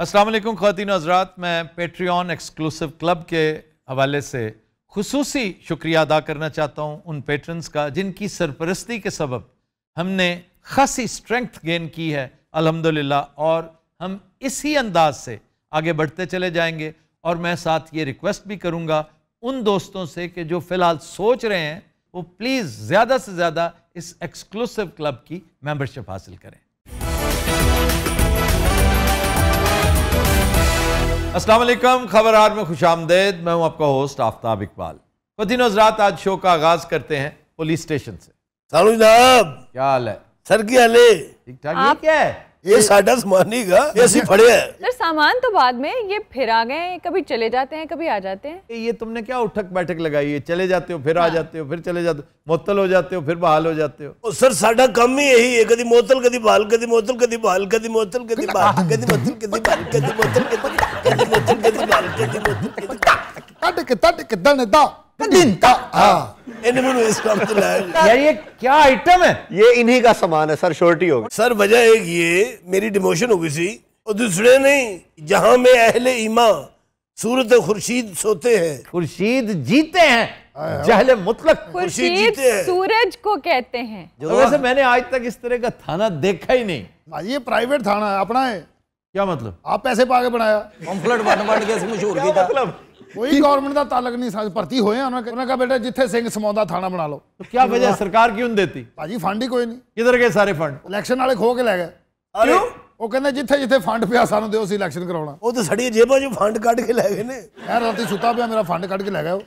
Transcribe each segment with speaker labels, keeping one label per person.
Speaker 1: अस्सलाम वालेकुम ख़वातीन हज़रात। मैं पेट्रियन एक्सक्लूसिव क्लब के हवाले से खसूसी शुक्रिया अदा करना चाहता हूँ उन पेट्रन्स का, जिनकी सरपरस्ती के सबब हमने खासी स्ट्रेंथ गेन की है, अल्हम्दुलिल्लाह। और हम इसी अंदाज से आगे बढ़ते चले जाएँगे। और मैं साथ ये रिक्वेस्ट भी करूँगा उन दोस्तों से कि जो फ़िलहाल सोच रहे हैं, वो प्लीज़ ज़्यादा से ज़्यादा इस एक्सक्लूसिव क्लब की मेम्बरशिप हासिल करें। असलम खबर आर में खुश आमदेद। मैं हूँ आपका होस्ट आफ्ताब इकबाल। पति हजरात आज शो का आगाज़ करते हैं पुलिस स्टेशन से।
Speaker 2: सालू जनाब
Speaker 1: क्या हाल है?
Speaker 2: सर की हाल है?
Speaker 1: ठीक ठाक आप... क्या है?
Speaker 2: ये साडा सामान ही का फड़े है।
Speaker 3: सर सामान तो बाद में ये फिर आ गए कभी चले जाते हैं कभी आ जाते हैं।
Speaker 1: ये तुमने क्या उठक बैठक लगाई है? चले जाते हो फिर हाँ। आ जाते हो फिर चले जाते हो मुतल हो जाते हो फिर बहाल हो जाते हो।
Speaker 2: सर साडा काम ही यही है कभी मोतल कभी बहाल कभी मोतल कभी
Speaker 4: बहाल कभी मोतल कभी बहाल कभी
Speaker 2: मोतल कभी बहाल कभी मोतल कभी
Speaker 1: यार ये क्या आइटम है?
Speaker 5: ये इन्हीं का सामान है सर शोर्टी होगा।
Speaker 2: सर वजह एक ये मेरी डिमोशन हो गई थी और दूसरे नहीं जहाँ में अहले इमा सूरत खुर्शीद सोते हैं।
Speaker 1: खुर्शीद जीते हैं जहल मुतलक।
Speaker 2: खुर्शीद
Speaker 3: सूरज को कहते हैं।
Speaker 1: तो वैसे मैंने आज तक इस तरह का थाना देखा ही नहीं।
Speaker 4: ये प्राइवेट थाना है अपना है।
Speaker 1: क्या मतलब
Speaker 4: ਆਪ ਪੈਸੇ ਪਾ ਕੇ ਬਣਾਇਆ
Speaker 6: ਪੰਫਲੇਟ ਵੰਡ ਵੰਡ ਕੇ ਅਸੀਂ ਮਸ਼ਹੂਰ ਕੀਤਾ
Speaker 4: ਕੋਈ ਗਵਰਨਮੈਂਟ ਦਾ ਤਾਲਕ ਨਹੀਂ ਸਾਜ ਭਰਤੀ ਹੋਏ ਆ ਉਹਨਾਂ ਨੇ ਉਹਨਾਂ ਕਹਾ ਬੇਟਾ ਜਿੱਥੇ ਸਿੰਘ ਸਮਾਉਂਦਾ ਥਾਣਾ ਬਣਾ ਲਓ
Speaker 1: तो क्या वजह सरकार क्यों नहीं देती
Speaker 4: ਭਾਜੀ ਫੰਡ ਹੀ ਕੋਈ ਨਹੀਂ
Speaker 1: किधर गए सारे फंड
Speaker 4: ਇਲੈਕਸ਼ਨ ਵਾਲੇ ਖੋ ਕੇ ਲੈ ਗਏ
Speaker 2: अरे
Speaker 4: ਉਹ ਕਹਿੰਦੇ ਜਿੱਥੇ ਜਿੱਥੇ ਫੰਡ ਪਿਆ ਸਾਨੂੰ ਦਿਓ ਅਸੀਂ ਇਲੈਕਸ਼ਨ ਕਰਾਉਣਾ
Speaker 2: ਉਹ ਤਾਂ ਸਾਡੀਆਂ ਜੇਬਾਂ 'ਚੋਂ ਫੰਡ ਕੱਢ ਕੇ ਲੈ ਗਏ ਨੇ
Speaker 4: ਮੈਂ ਰਾਤੀ ਸੁੱਤਾ ਪਿਆ ਮੇਰਾ ਫੰਡ ਕੱਢ ਕੇ ਲੈ ਗਿਆ ਉਹ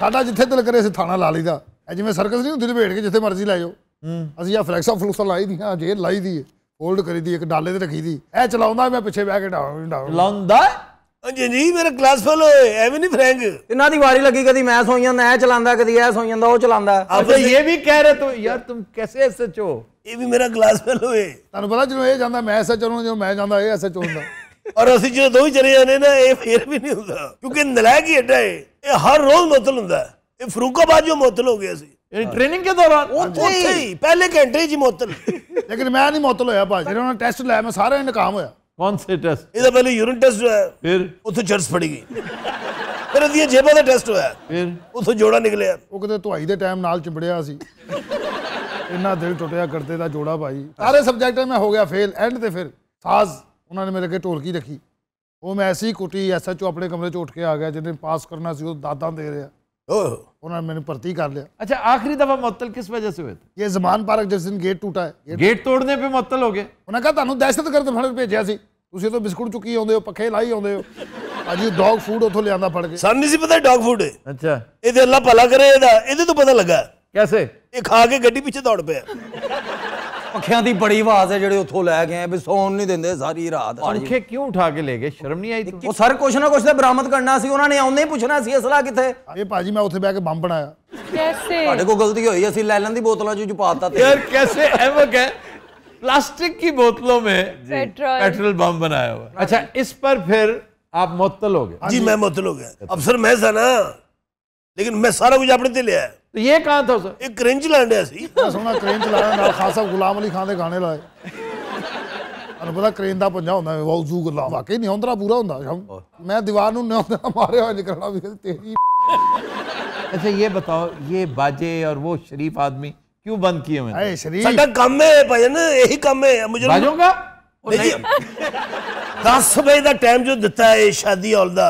Speaker 4: ਸਾਡਾ ਜਿੱਥੇ ਦਿਲ ਕਰੇ ਅਸੀਂ ਥਾਣਾ ਲਾ ਲਈਦਾ ਇਹ ਜਿਵੇਂ ਸਰਕਸ ਨਹੀਂ ਹੁੰਦੀ ਲਪੇਟ ਕੇ ਜਿੱਥੇ ਮਰਜ਼ੀ ਲੈ ਜਾਓ ਅਸੀਂ ਆ ਫਲੈਕਸਾਂ ਫਲੂਸਾਂ ਲਾਈ ਦੀਆਂ ਜੇਲ ਲਾਈ ਦੀ ਹੈ ਹੋਲਡ ਕਰੀ ਦੀ ਇੱਕ ਡਾਲੇ ਤੇ ਰੱਖੀ ਦੀ ਇਹ ਚਲਾਉਂਦਾ ਮੈਂ ਪਿੱਛੇ ਬਹਿ ਕੇ ਡਾਉਂ ਡਾਉਂ
Speaker 1: ਲਾਉਂਦਾ
Speaker 2: ਹਾਂਜੀ ਜੀ ਮੇਰਾ ਕਲਾਸ ਫੈਲੋ ਐਵੇਂ ਨਹੀਂ ਫਰੈਂਕ
Speaker 6: ਇਹਨਾਂ ਦੀ ਵਾਰੀ ਲੱਗੀ ਕਦੀ ਮੈਂ ਸੋਈ ਜਾਂਦਾ ਇਹ ਚਲਾਉਂਦਾ ਕਦੀ ਇਹ ਸੋਈ ਜਾਂਦਾ ਉਹ ਚਲਾਉਂਦਾ
Speaker 1: ਅਬ ਇਹ ਵੀ ਕਹਿ ਰਹੇ ਤੂੰ ਯਾਰ ਤੁਮ ਕੈਸੇ ਐਸਐਚ ਹੋ
Speaker 2: ਇਹ ਵੀ ਮੇਰਾ ਕਲਾਸ ਫੈਲੋ ਹੈ
Speaker 4: ਤੁਹਾਨੂੰ ਪਤਾ ਜਦੋਂ ਇਹ ਜਾਂਦਾ ਮੈਂ ਐਸਐਚ ਹੋਣਾ ਜਦੋਂ ਮੈਂ ਜਾਂਦਾ ਇਹ ਐਸਐਚ ਹੁੰਦਾ
Speaker 2: ਔਰ ਅਸੀਂ ਜਦੋਂ ਦੋਵੇਂ ਚਲੇ ਜਾਂਦੇ ਨਾ ਇਹ ਫੇਰ ਵੀ ਨਹੀਂ ਹੁੰਦਾ ਕਿਉਂਕਿ ਨਲਾਇਕ ਹੀ ਐਡਾ ਹੈ ਇਹ ਹਰ ਰੋਜ਼ ਮੁਤਲ ਹੁੰਦਾ ਇਹ ਫਰੂਕਾਬਾਦ ਜੋ ਮੁਤਲ ਹੋ ਗਿਆ ਸੀ
Speaker 1: ट्रेनिंग के दौरान
Speaker 2: ਉੱਥੇ ਹੀ ਪਹਿਲੇ ਘੰਟੇ 'ਚ ਹੀ ਮੁਅਤਲ
Speaker 4: ਲੇਕਿਨ ਮੈਂ ਨਹੀਂ ਮੁਅੱਤਲ ਹੋਇਆ ਭਾਜੀ ਜਿਹੜੇ ਉਹਨਾਂ ਟੈਸਟ ਲਾਇਆ ਮੈਂ ਸਾਰਾ ਹੀ ਨਾਕਾਮ ਹੋਇਆ
Speaker 1: कौन से टेस्ट
Speaker 2: ਇਹਦਾ ਪਹਿਲੇ ਯੂਰਿਨ ਟੈਸਟ ਹੋਇਆ
Speaker 1: फिर
Speaker 2: ਉੱਥੇ ਚਰਸ ਫੜੀ ਗਈ ਫਿਰ ਇਹਦੀਆਂ ਜੇਬਾਂ ਦਾ ਟੈਸਟ ਹੋਇਆ
Speaker 1: फिर
Speaker 2: ਉੱਥੋਂ ਜੋੜਾ ਨਿਕਲਿਆ
Speaker 4: ਉਹ ਕਿਤੇ ਧੁਆਈ ਦੇ ਟਾਈਮ ਨਾਲ ਚਿੰਬੜਿਆ ਸੀ ਇੰਨਾ ਦਿਲ ਟੁੱਟਿਆ ਕਰਤੇ ਦਾ ਜੋੜਾ ਭਾਈ ਸਾਰੇ ਸਬਜੈਕਟਾਂ ਮੈਂ ਹੋ ਗਿਆ ਫੇਲ ਐਂਡ ਤੇ ਫਿਰ ਸਾਜ਼ ਉਹਨਾਂ ਨੇ ਮੇਰੇ ਅੱਗੇ ਢੋਲਕੀ ਰੱਖੀ ਉਹ ਮੈਂ ਐਸੀ ਕੁੱਟੀ ਐਸਐਚਓ ਆਪਣੇ ਕਮਰੇ 'ਚ ਉੱਠ ਕੇ ਆ ਗਿਆ ਜਿਹਨੇ ਪਾਸ ਕਰਨਾ ਸੀ ਉਹ ਦਾਦਾਂ ਦੇ ਰਿਹਾ
Speaker 2: ਓਹ
Speaker 4: ਉਹਨਾਂ ਨੇ ਮੈਨੂੰ ਭਰਤੀ ਕਰ ਲਿਆ
Speaker 1: अच्छा आखिरी दफा मुअत्तल किस वजह से हुए थे
Speaker 4: ਇਹ ਜ਼ਮਾਨ ਪਾਰਕ ਜਿਸ ਦਿਨ ਗੇਟ ਟੂਟਾ ਹੈ gate-
Speaker 1: गेट तोड़ने पे मुअत्तल हो गए
Speaker 4: ਉਹਨਾਂ ਕਹਾ ਤੁਹਾਨੂੰ ਦਹਿਸ਼ਤਗਰਦ ਫੜ ਕੇ ਭੇਜਿਆ ਸੀ ਤੁਸੀਂ ਤਾਂ ਬਿਸਕੁਟ ਚੁੱਕੀ ਆਉਂਦੇ ਹੋ ਪੱਖੇ ਲਾਈ ਆਉਂਦੇ ਹੋ ਭਾਜੀ ਡੌਗ ਫੂਡ ਉੱਥੋਂ ਲਿਆਂਦਾ ਫੜ ਕੇ
Speaker 2: ਸਾਨੂੰ ਨਹੀਂ ਸੀ ਪਤਾ ਡੌਗ ਫੂਡ ਹੈ
Speaker 1: अच्छा
Speaker 2: ਇਹਦੇ ਅੱਲਾ ਭਲਾ ਕਰੇ ਇਹਦਾ ਇਹਦੇ ਤੋਂ ਪਤਾ ਲੱਗਾ
Speaker 1: कैसे
Speaker 2: ਇਹ ਖਾ ਕੇ ਗੱਡੀ ਪਿੱਛੇ ਦੌੜ ਪਿਆ
Speaker 6: ਪੱਖਿਆਂ ਦੀ ਬੜੀ ਆਵਾਜ਼ ਹੈ ਜਿਹੜੇ ਉੱਥੋਂ ਲੈ ਕੇ ਆਏ ਵੀ ਸੌਣ ਨਹੀਂ ਦਿੰਦੇ ਸਾਰੀ ਰਾਤ
Speaker 1: पंखे क्यों उठा के ले गए शर्म नहीं आई तुम
Speaker 6: ਉਹ ਸਰ ਕੁਛ ਨਾ ਕੁਛ ਤੇ ਬਰਾਮਦ ਕਰਨਾ ਸੀ ਉਹਨਾਂ ਨੇ ਆਉਂਦੇ ਹੀ ਪੁੱਛਣਾ ਸੀ ਅਸਲਾ ਕਿੱਥੇ
Speaker 4: ਇਹ ਭਾਜੀ ਮੈਂ ਉੱਥੇ ਬਹਿ ਕੇ ਬੰਬ ਬਣਾਇਆ
Speaker 3: कैसे
Speaker 6: ਤੁਹਾਡੇ ਕੋਲ ਗਲਤੀ ਹੋਈ ਅਸੀਂ ਲੈ ਲੈਣ ਦੀ ਬੋਤਲਾਂ ਚ ਪਾਤਾ ਤੇ
Speaker 1: यार कैसे एवक है प्लास्टिक की बोतलों में
Speaker 3: पेट्रोल
Speaker 1: पेट्रोल बम बनाया हुआ है। अच्छा इस पर फिर आप मुअत्तल हो गए
Speaker 2: ਜੀ ਮੈਂ ਮੁਅਤਲ ਹੋ ਗਿਆ ਅਫਸਰ ਮੈਂ ਸਾਂ ਨਾ ਲੇਕਿਨ ਮੈਂ ਸਾਰਾ ਕੁਝ ਆਪਣੇ ਤੇ ਲਿਆ
Speaker 1: तो ये कहाँ था सर
Speaker 2: ਇਹ ਕ੍ਰਿੰਚ ਲੈਂਡਿਆ ਸੀ
Speaker 4: ਮੈਂ ਸੋਹਣਾ ਕ੍ਰੇਨ ਚਲਾਇਆ ਨਾਲ ਖਾਸਾ ਗੁਲਾਮ ਅਲੀ ਖਾਨ ਦੇ ਗਾਣੇ ਲਾਏ ਤੁਹਾਨੂੰ ਪਤਾ ਕ੍ਰੇਨ ਦਾ ਪੰਜਾ ਹੁੰਦਾ ਹੈ ਵਾਉਜ਼ੂ ਗੁਲਾਮ ਵਾਕਈ ਨਹੀਂ ਹੁੰਦਰਾ ਪੂਰਾ ਹੁੰਦਾ ਸ਼ਮ। ਮੈਂ ਦੀਵਾਰ ਨੂੰ ਨਿਉਂਦਾ ਮਾਰਿਆ ਹੋਇਆ ਨਿਕਲਣਾ ਵੀ ਤੇਰੀ
Speaker 1: अच्छा ये बताओ ये बाजे और वो शरीफ आदमी क्यों बंद किए मैंने
Speaker 4: ਐ ਸ਼ਰੀਫ
Speaker 2: ਸਾਡਾ ਕੰਮ ਹੈ ਭਜਨ ਇਹੀ ਕੰਮ ਹੈ ਮੁਝੇ
Speaker 1: बाजों का
Speaker 2: ਨਹੀਂ ਜੀ 10 ਵਜੇ ਦਾ ਟਾਈਮ ਜੋ ਦਿੱਤਾ ਹੈ ਸ਼ਾਦੀ ਹਾਲ ਦਾ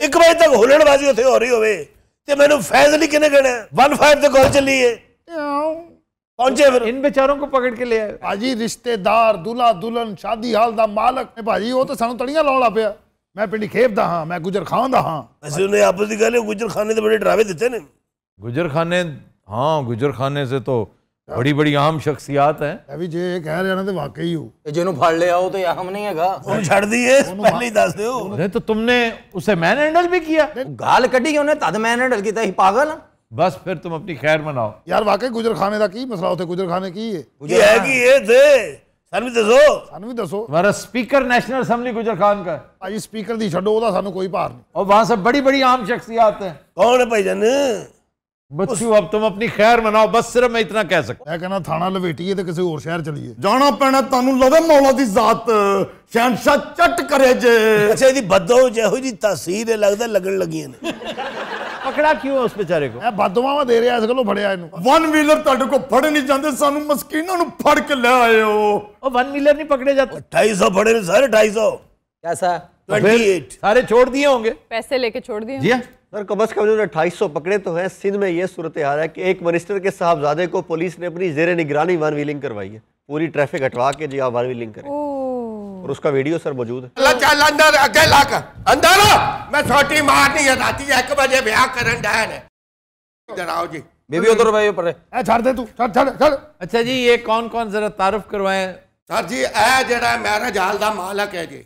Speaker 2: 1 ਵਜੇ ਤੱਕ ਹੁਲੜਬਾਜ਼ੀ ਉੱਥੇ ਹੋ ਰਹੀ ਹੋਵੇ ਤੇ ਮੈਨੂੰ ਫੈਜ਼ ਅਲੀ ਕਿਨੇ ਕਹਿਣਾ 15 ਤੇ ਕਾਲ ਚੱਲੀ ਹੈ ਪਹੁੰਚੇ ਫਿਰ
Speaker 1: इन बेचारों को पकड़ के ले आए
Speaker 4: ਭਾਜੀ ਰਿਸ਼ਤੇਦਾਰ ਦੁਲਾ ਦੁਲਨ ਸ਼ਾਦੀ ਹਾਲ ਦਾ ਮਾਲਕ ਇਹ ਭਾਜੀ ਉਹ ਤਾਂ ਸਾਨੂੰ ਤੜੀਆਂ ਲਾਉਣ ਲੱਗ ਪਿਆ ਮੈਂ ਪਿੰਡੀ ਖੇਬ ਦਾ ਹਾਂ ਮੈਂ ਗੁਜਰ ਖਾਨ ਦਾ ਹਾਂ
Speaker 2: ਅਸੀਂ ਉਹਨੇ ਆਪਸ ਦੀ ਗੱਲ ਗੁਜਰ ਖਾਨੇ ਦੇ ਬੜੇ ਡਰਾਵੇ ਦਿੱਤੇ ਨੇ
Speaker 1: गुजर खाने हाँ गुजर खाने से तो बड़ी बड़ी आम शख्सियात हैं
Speaker 4: ਇਹ ਵੀ ਜੇ ਇਹ ਕਹਿ ਰਿਹਾ ਨਾ ਤੇ ਵਾਕਈ ਹੋ
Speaker 6: ਇਹ ਜਿਹਨੂੰ ਫੜ ਲਿਆ ਉਹ ਤੇ ਅਹਮ ਨਹੀਂ ਹੈਗਾ
Speaker 2: ਹੁਣ ਛੱਡ ਦਈਏ ਪਹਿਲੇ ਹੀ ਦੱਸ ਦਿਓ
Speaker 1: नहीं तो तुमने उसे मैन हैंडल भी किया
Speaker 6: ਗਾਲ ਕੱਢੀ ਉਹਨੇ ਤਦ ਮੈਂ ਹੈਂਡਲ ਕੀਤਾ ਸੀ ਪਾਗਲ ਆ?
Speaker 1: बस फिर तुम अपनी खैर मनाओ
Speaker 4: ਯਾਰ ਵਾਕਈ ਗੁਜਰ ਖਾਨੇ ਦਾ ਕੀ ਮਸਲਾ ਉੱਥੇ ਗੁਜਰ ਖਾਨੇ ਕੀ ਹੈ
Speaker 2: ਕੀ ਹੈ ਕੀ ਇਹ ਥੇ ਸਾਨੂੰ ਵੀ ਦੱਸੋ
Speaker 4: ਸਾਨੂੰ ਵੀ ਦੱਸੋ
Speaker 1: हमारा स्पीकर नेशनल असम्बली गुजर खान का है
Speaker 4: ਭਾਜੀ ਸਪੀਕਰ ਦੀ ਛੱਡੋ ਉਹਦਾ ਸਾਨੂੰ ਕੋਈ ਭਾਰ ਨਹੀਂ
Speaker 1: और वहां से बड़ी बड़ी आम शख्सियात हैं
Speaker 2: ਕੌਣ ਹੈ ਭਾਈਜਾਨ
Speaker 1: ਬੱਚੂ ਅਬ ਤੁਮ ਆਪਣੀ ਖੈਰ ਮਨਾਓ ਬਸ ਸਿਰਫ ਮੈਂ ਇਤਨਾ ਕਹਿ ਸਕਦਾ।
Speaker 4: ਮੈਂ ਕਹਿੰਦਾ ਥਾਣਾ ਲਵੇਟੀਏ ਤੇ ਕਿਸੇ ਹੋਰ ਸ਼ਹਿਰ ਚਲੀਏ।
Speaker 7: ਜਾਣਾ ਪੈਣਾ ਤੁਹਾਨੂੰ ਲਵੇ ਮੌਲਾ ਦੀ ਜ਼ਾਤ ਸ਼ਹਿਨशाह ਚੱਟ ਕਰੇ ਜੇ।
Speaker 2: ਅੱਛਾ ਇਹਦੀ ਬਦੋ ਜਿਹੋ ਜੀ ਤਾਸੀਰ ਹੈ ਲੱਗਦਾ ਲੱਗਣ ਲੱਗੀਆਂ ਨੇ।
Speaker 1: ਪਕੜਾ ਕਿਉਂ ਉਸ ਵਿਚਾਰੇ ਕੋ
Speaker 4: ਇਹ ਬਦਦੁਆਵਾਂ ਦੇ ਰਿਹਾ ਇਸ ਕੋਲੋਂ ਫੜਿਆ ਇਹਨੂੰ।
Speaker 7: ਵਨ ਵੀਲਰ ਤੁਹਾਡੇ ਕੋ ਫੜ ਨਹੀਂ ਜਾਂਦੇ ਸਾਨੂੰ ਮਸਕੀਨਾਂ ਨੂੰ ਫੜ ਕੇ ਲੈ ਆਏ
Speaker 1: ਹੋ ਉਹ ਵਨ ਵੀਲਰ ਨਹੀਂ ਪਕੜੇ
Speaker 2: ਜਾਂਦੇ। 2800 ਫੜੇ ਸਾਰੇ 2800
Speaker 6: ਕਿਆ
Speaker 2: 28
Speaker 1: सारे छोड़ दिए होंगे।
Speaker 3: पैसे लेके छोड़ दिए
Speaker 1: जी
Speaker 5: सर कबस कम उन्होंने अट्ठाईस सौ पकड़े तो हैं। सिंध में ये सूरत हाल है कि एक मिनिस्टर के साहबजादे को पुलिस ने अपनी जेर निगरानी वन व्हीलिंग करवाई है। पूरी ट्रैफ़िक हटवा के जी आप वन व्हीलिंग करें और उसका वीडियो सर मौजूद है।
Speaker 8: अल्लाह चल अंदर अगे लाक अंदर मैं छोटी मार नहीं हटाती है कि मुझे ब्याह करन डहन है। इधर आओ जी।
Speaker 6: बेबी उधर भाई पड़े
Speaker 4: ए छोड़ दे तू। छोड़ छोड़ छोड़।
Speaker 1: अच्छा जी ये कौन कौन जरा तारुफ करवाए?
Speaker 8: सर जी ए जेड़ा मैरिज हाल दा मालक है जी।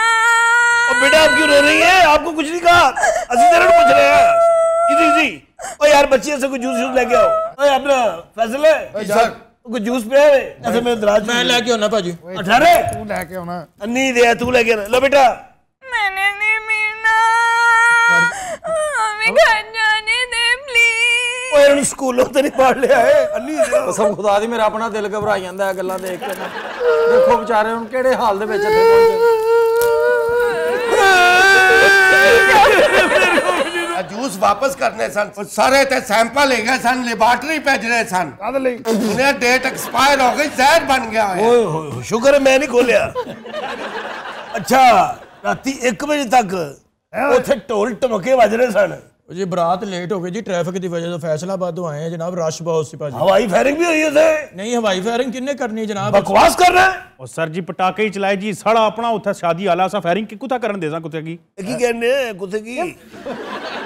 Speaker 2: और बेटा आप क्यों रो रही है आपको कुछ नहीं कहा असली तरह पूछ रहे हैं इजी इजी ओ यार बच्चे से कुछ जूस जूस लेके आओ ओए अपना फैसल है
Speaker 8: सर
Speaker 2: कुछ जूस पे है ऐसे में दराज
Speaker 6: मैं लेके आना भाजी
Speaker 2: अठारह
Speaker 4: ਤੂੰ ਲੈ ਕੇ ਆਉਣਾ
Speaker 2: अन्नी दे तू लेके आना। लो बेटा
Speaker 9: मैंने नहीं पीना हमें घर जाने दे प्लीज
Speaker 2: ओए इन स्कूलों तो नहीं पढ़ लिया है अन्नी दे
Speaker 6: ਕਸਮ ਖੁਦਾ ਦੀ ਮੇਰਾ ਆਪਣਾ ਦਿਲ ਘਬਰਾਈ ਜਾਂਦਾ ਇਹ ਗੱਲਾਂ ਦੇਖ ਕੇ ਨਾ। ਦੇਖੋ ਵਿਚਾਰੇ ਹੁਣ ਕਿਹੜੇ ਹਾਲ ਦੇ ਵਿੱਚ ਇੱਥੇ ਪਹੁੰਚੇ
Speaker 8: जूस वापस करने सन। सारे ते सैंपल है
Speaker 4: सन लेबोरेटरी
Speaker 8: भेज रहे सन। उन्हें डेट एक्सपायर हो गई जहर
Speaker 2: बन गया है। शुक्र मैं नहीं खोलिया। अच्छा राती एक बजे तक उठे ढोल टमके बज रहे सन।
Speaker 6: ਜੀ ਬਰਾਤ ਲੇਟ ਹੋ ਗਈ ਜੀ ਟ੍ਰੈਫਿਕ ਦੀ ਵਜ੍ਹਾ ਤੋਂ ਫੈਸਲਾਬਾਦ ਤੋਂ ਆਏ ਆ ਜਨਾਬ ਰਸ਼ ਬਹੁਤ ਸੀ ਭਾਜੀ
Speaker 2: हवाई फायरिंग भी हुई उसे
Speaker 6: ਨਹੀਂ ਹਵਾਈ ਫਾਇਰਿੰਗ ਕਿੰਨੇ ਕਰਨੀ ਜਨਾਬ
Speaker 2: बकवास कर रहा है
Speaker 10: और सर जी पटाखे ही चलाए जी साड़ा अपना उठा शादी आला सा फायरिंग की कुथा करन देसा कुत्ते की
Speaker 2: की कहने कुछ की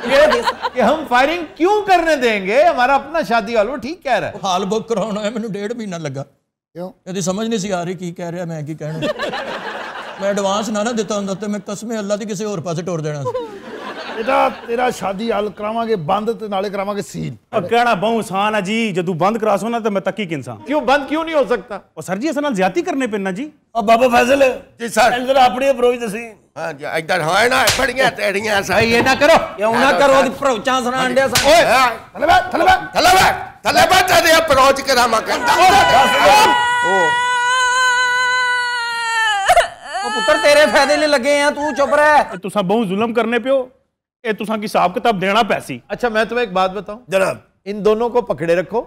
Speaker 1: कि हम फायरिंग क्यों करने देंगे हमारा अपना शादी वाला वो ठीक कह रहा है
Speaker 6: ਹਾਲ ਬੁੱਕ ਕਰਾਉਣਾ ਹੈ ਮੈਨੂੰ ਡੇਢ ਮਹੀਨਾ ਲੱਗਾ
Speaker 4: ਕਿਉਂ
Speaker 6: ਇਹਦੀ ਸਮਝ ਨਹੀਂ ਸੀ ਆ ਰਹੀ ਕੀ ਕਹਿ ਰਿਹਾ ਮੈਂ ਕੀ ਕਹਿਣਾ ਮੈਂ ਐਡਵਾਂਸ ਨਾ ਨਾ ਦਿੱਤਾ ਹੁੰਦਾ ਤੇ ਮੈਂ ਕਸਮੇ ਅੱਲਾ ਦੀ ਕਿਸੇ ਹੋਰ ਪਾਸੇ ਟੁਰ ਦੇਣਾ ਸੀ
Speaker 4: ਇਹਦਾ ਤੇਰਾ ਸ਼ਾਦੀ ਹਾਲ ਕਰਾਵਾਂਗੇ ਬੰਦ ਤੇ ਨਾਲੇ ਕਰਾਵਾਂਗੇ ਸੀਨ
Speaker 10: और कहना बहु आसान है जी जदू बंद करासो ना तो मैं तकी किनसा
Speaker 1: क्यों बंद क्यों नहीं हो सकता
Speaker 10: और सर जी अस नाल ज्यादा करने पे ना जी
Speaker 2: अब बाबा फैसल
Speaker 8: जी सर
Speaker 2: इधर अपनी अप्रोच दसी
Speaker 8: ਹਾਂ ਜੀ ਇੱਧਰ ਹੋਏ ਨਾ ਬੜੀਆਂ ਤੇੜੀਆਂ ਸਹੀ
Speaker 1: ये ना करो
Speaker 6: ਕਿਉਂ ਨਾ ਕਰੋ ਦੀ ਭਰੋਚਾਂ ਸੁਣਾਣ ਡਿਆ ਸਾਨੂੰ
Speaker 8: ਓਏ
Speaker 4: ਥੱਲੇ ਬੈ ਥੱਲੇ ਬੈ
Speaker 8: ਥੱਲੇ ਬੈਠ ਥੱਲੇ ਬੈਠ ਤੇ ਅਪਰੋਚ ਕਰਾਮਾ ਕਹਿੰਦਾ
Speaker 6: ਉਹ ਪੁੱਤਰ ਤੇਰੇ ਫਾਇਦੇ ਲਈ ਲੱਗੇ ਆ ਤੂੰ ਚੁੱਪ ਰਹਿ
Speaker 10: ये तुसा बहु जुल्म करने पे हो ये तुसा की हिसाब किताब देना पैसी
Speaker 1: अच्छा मैं तुम्हें एक बात बताऊं
Speaker 2: जनाब
Speaker 1: इन दोनों को पकड़े रखो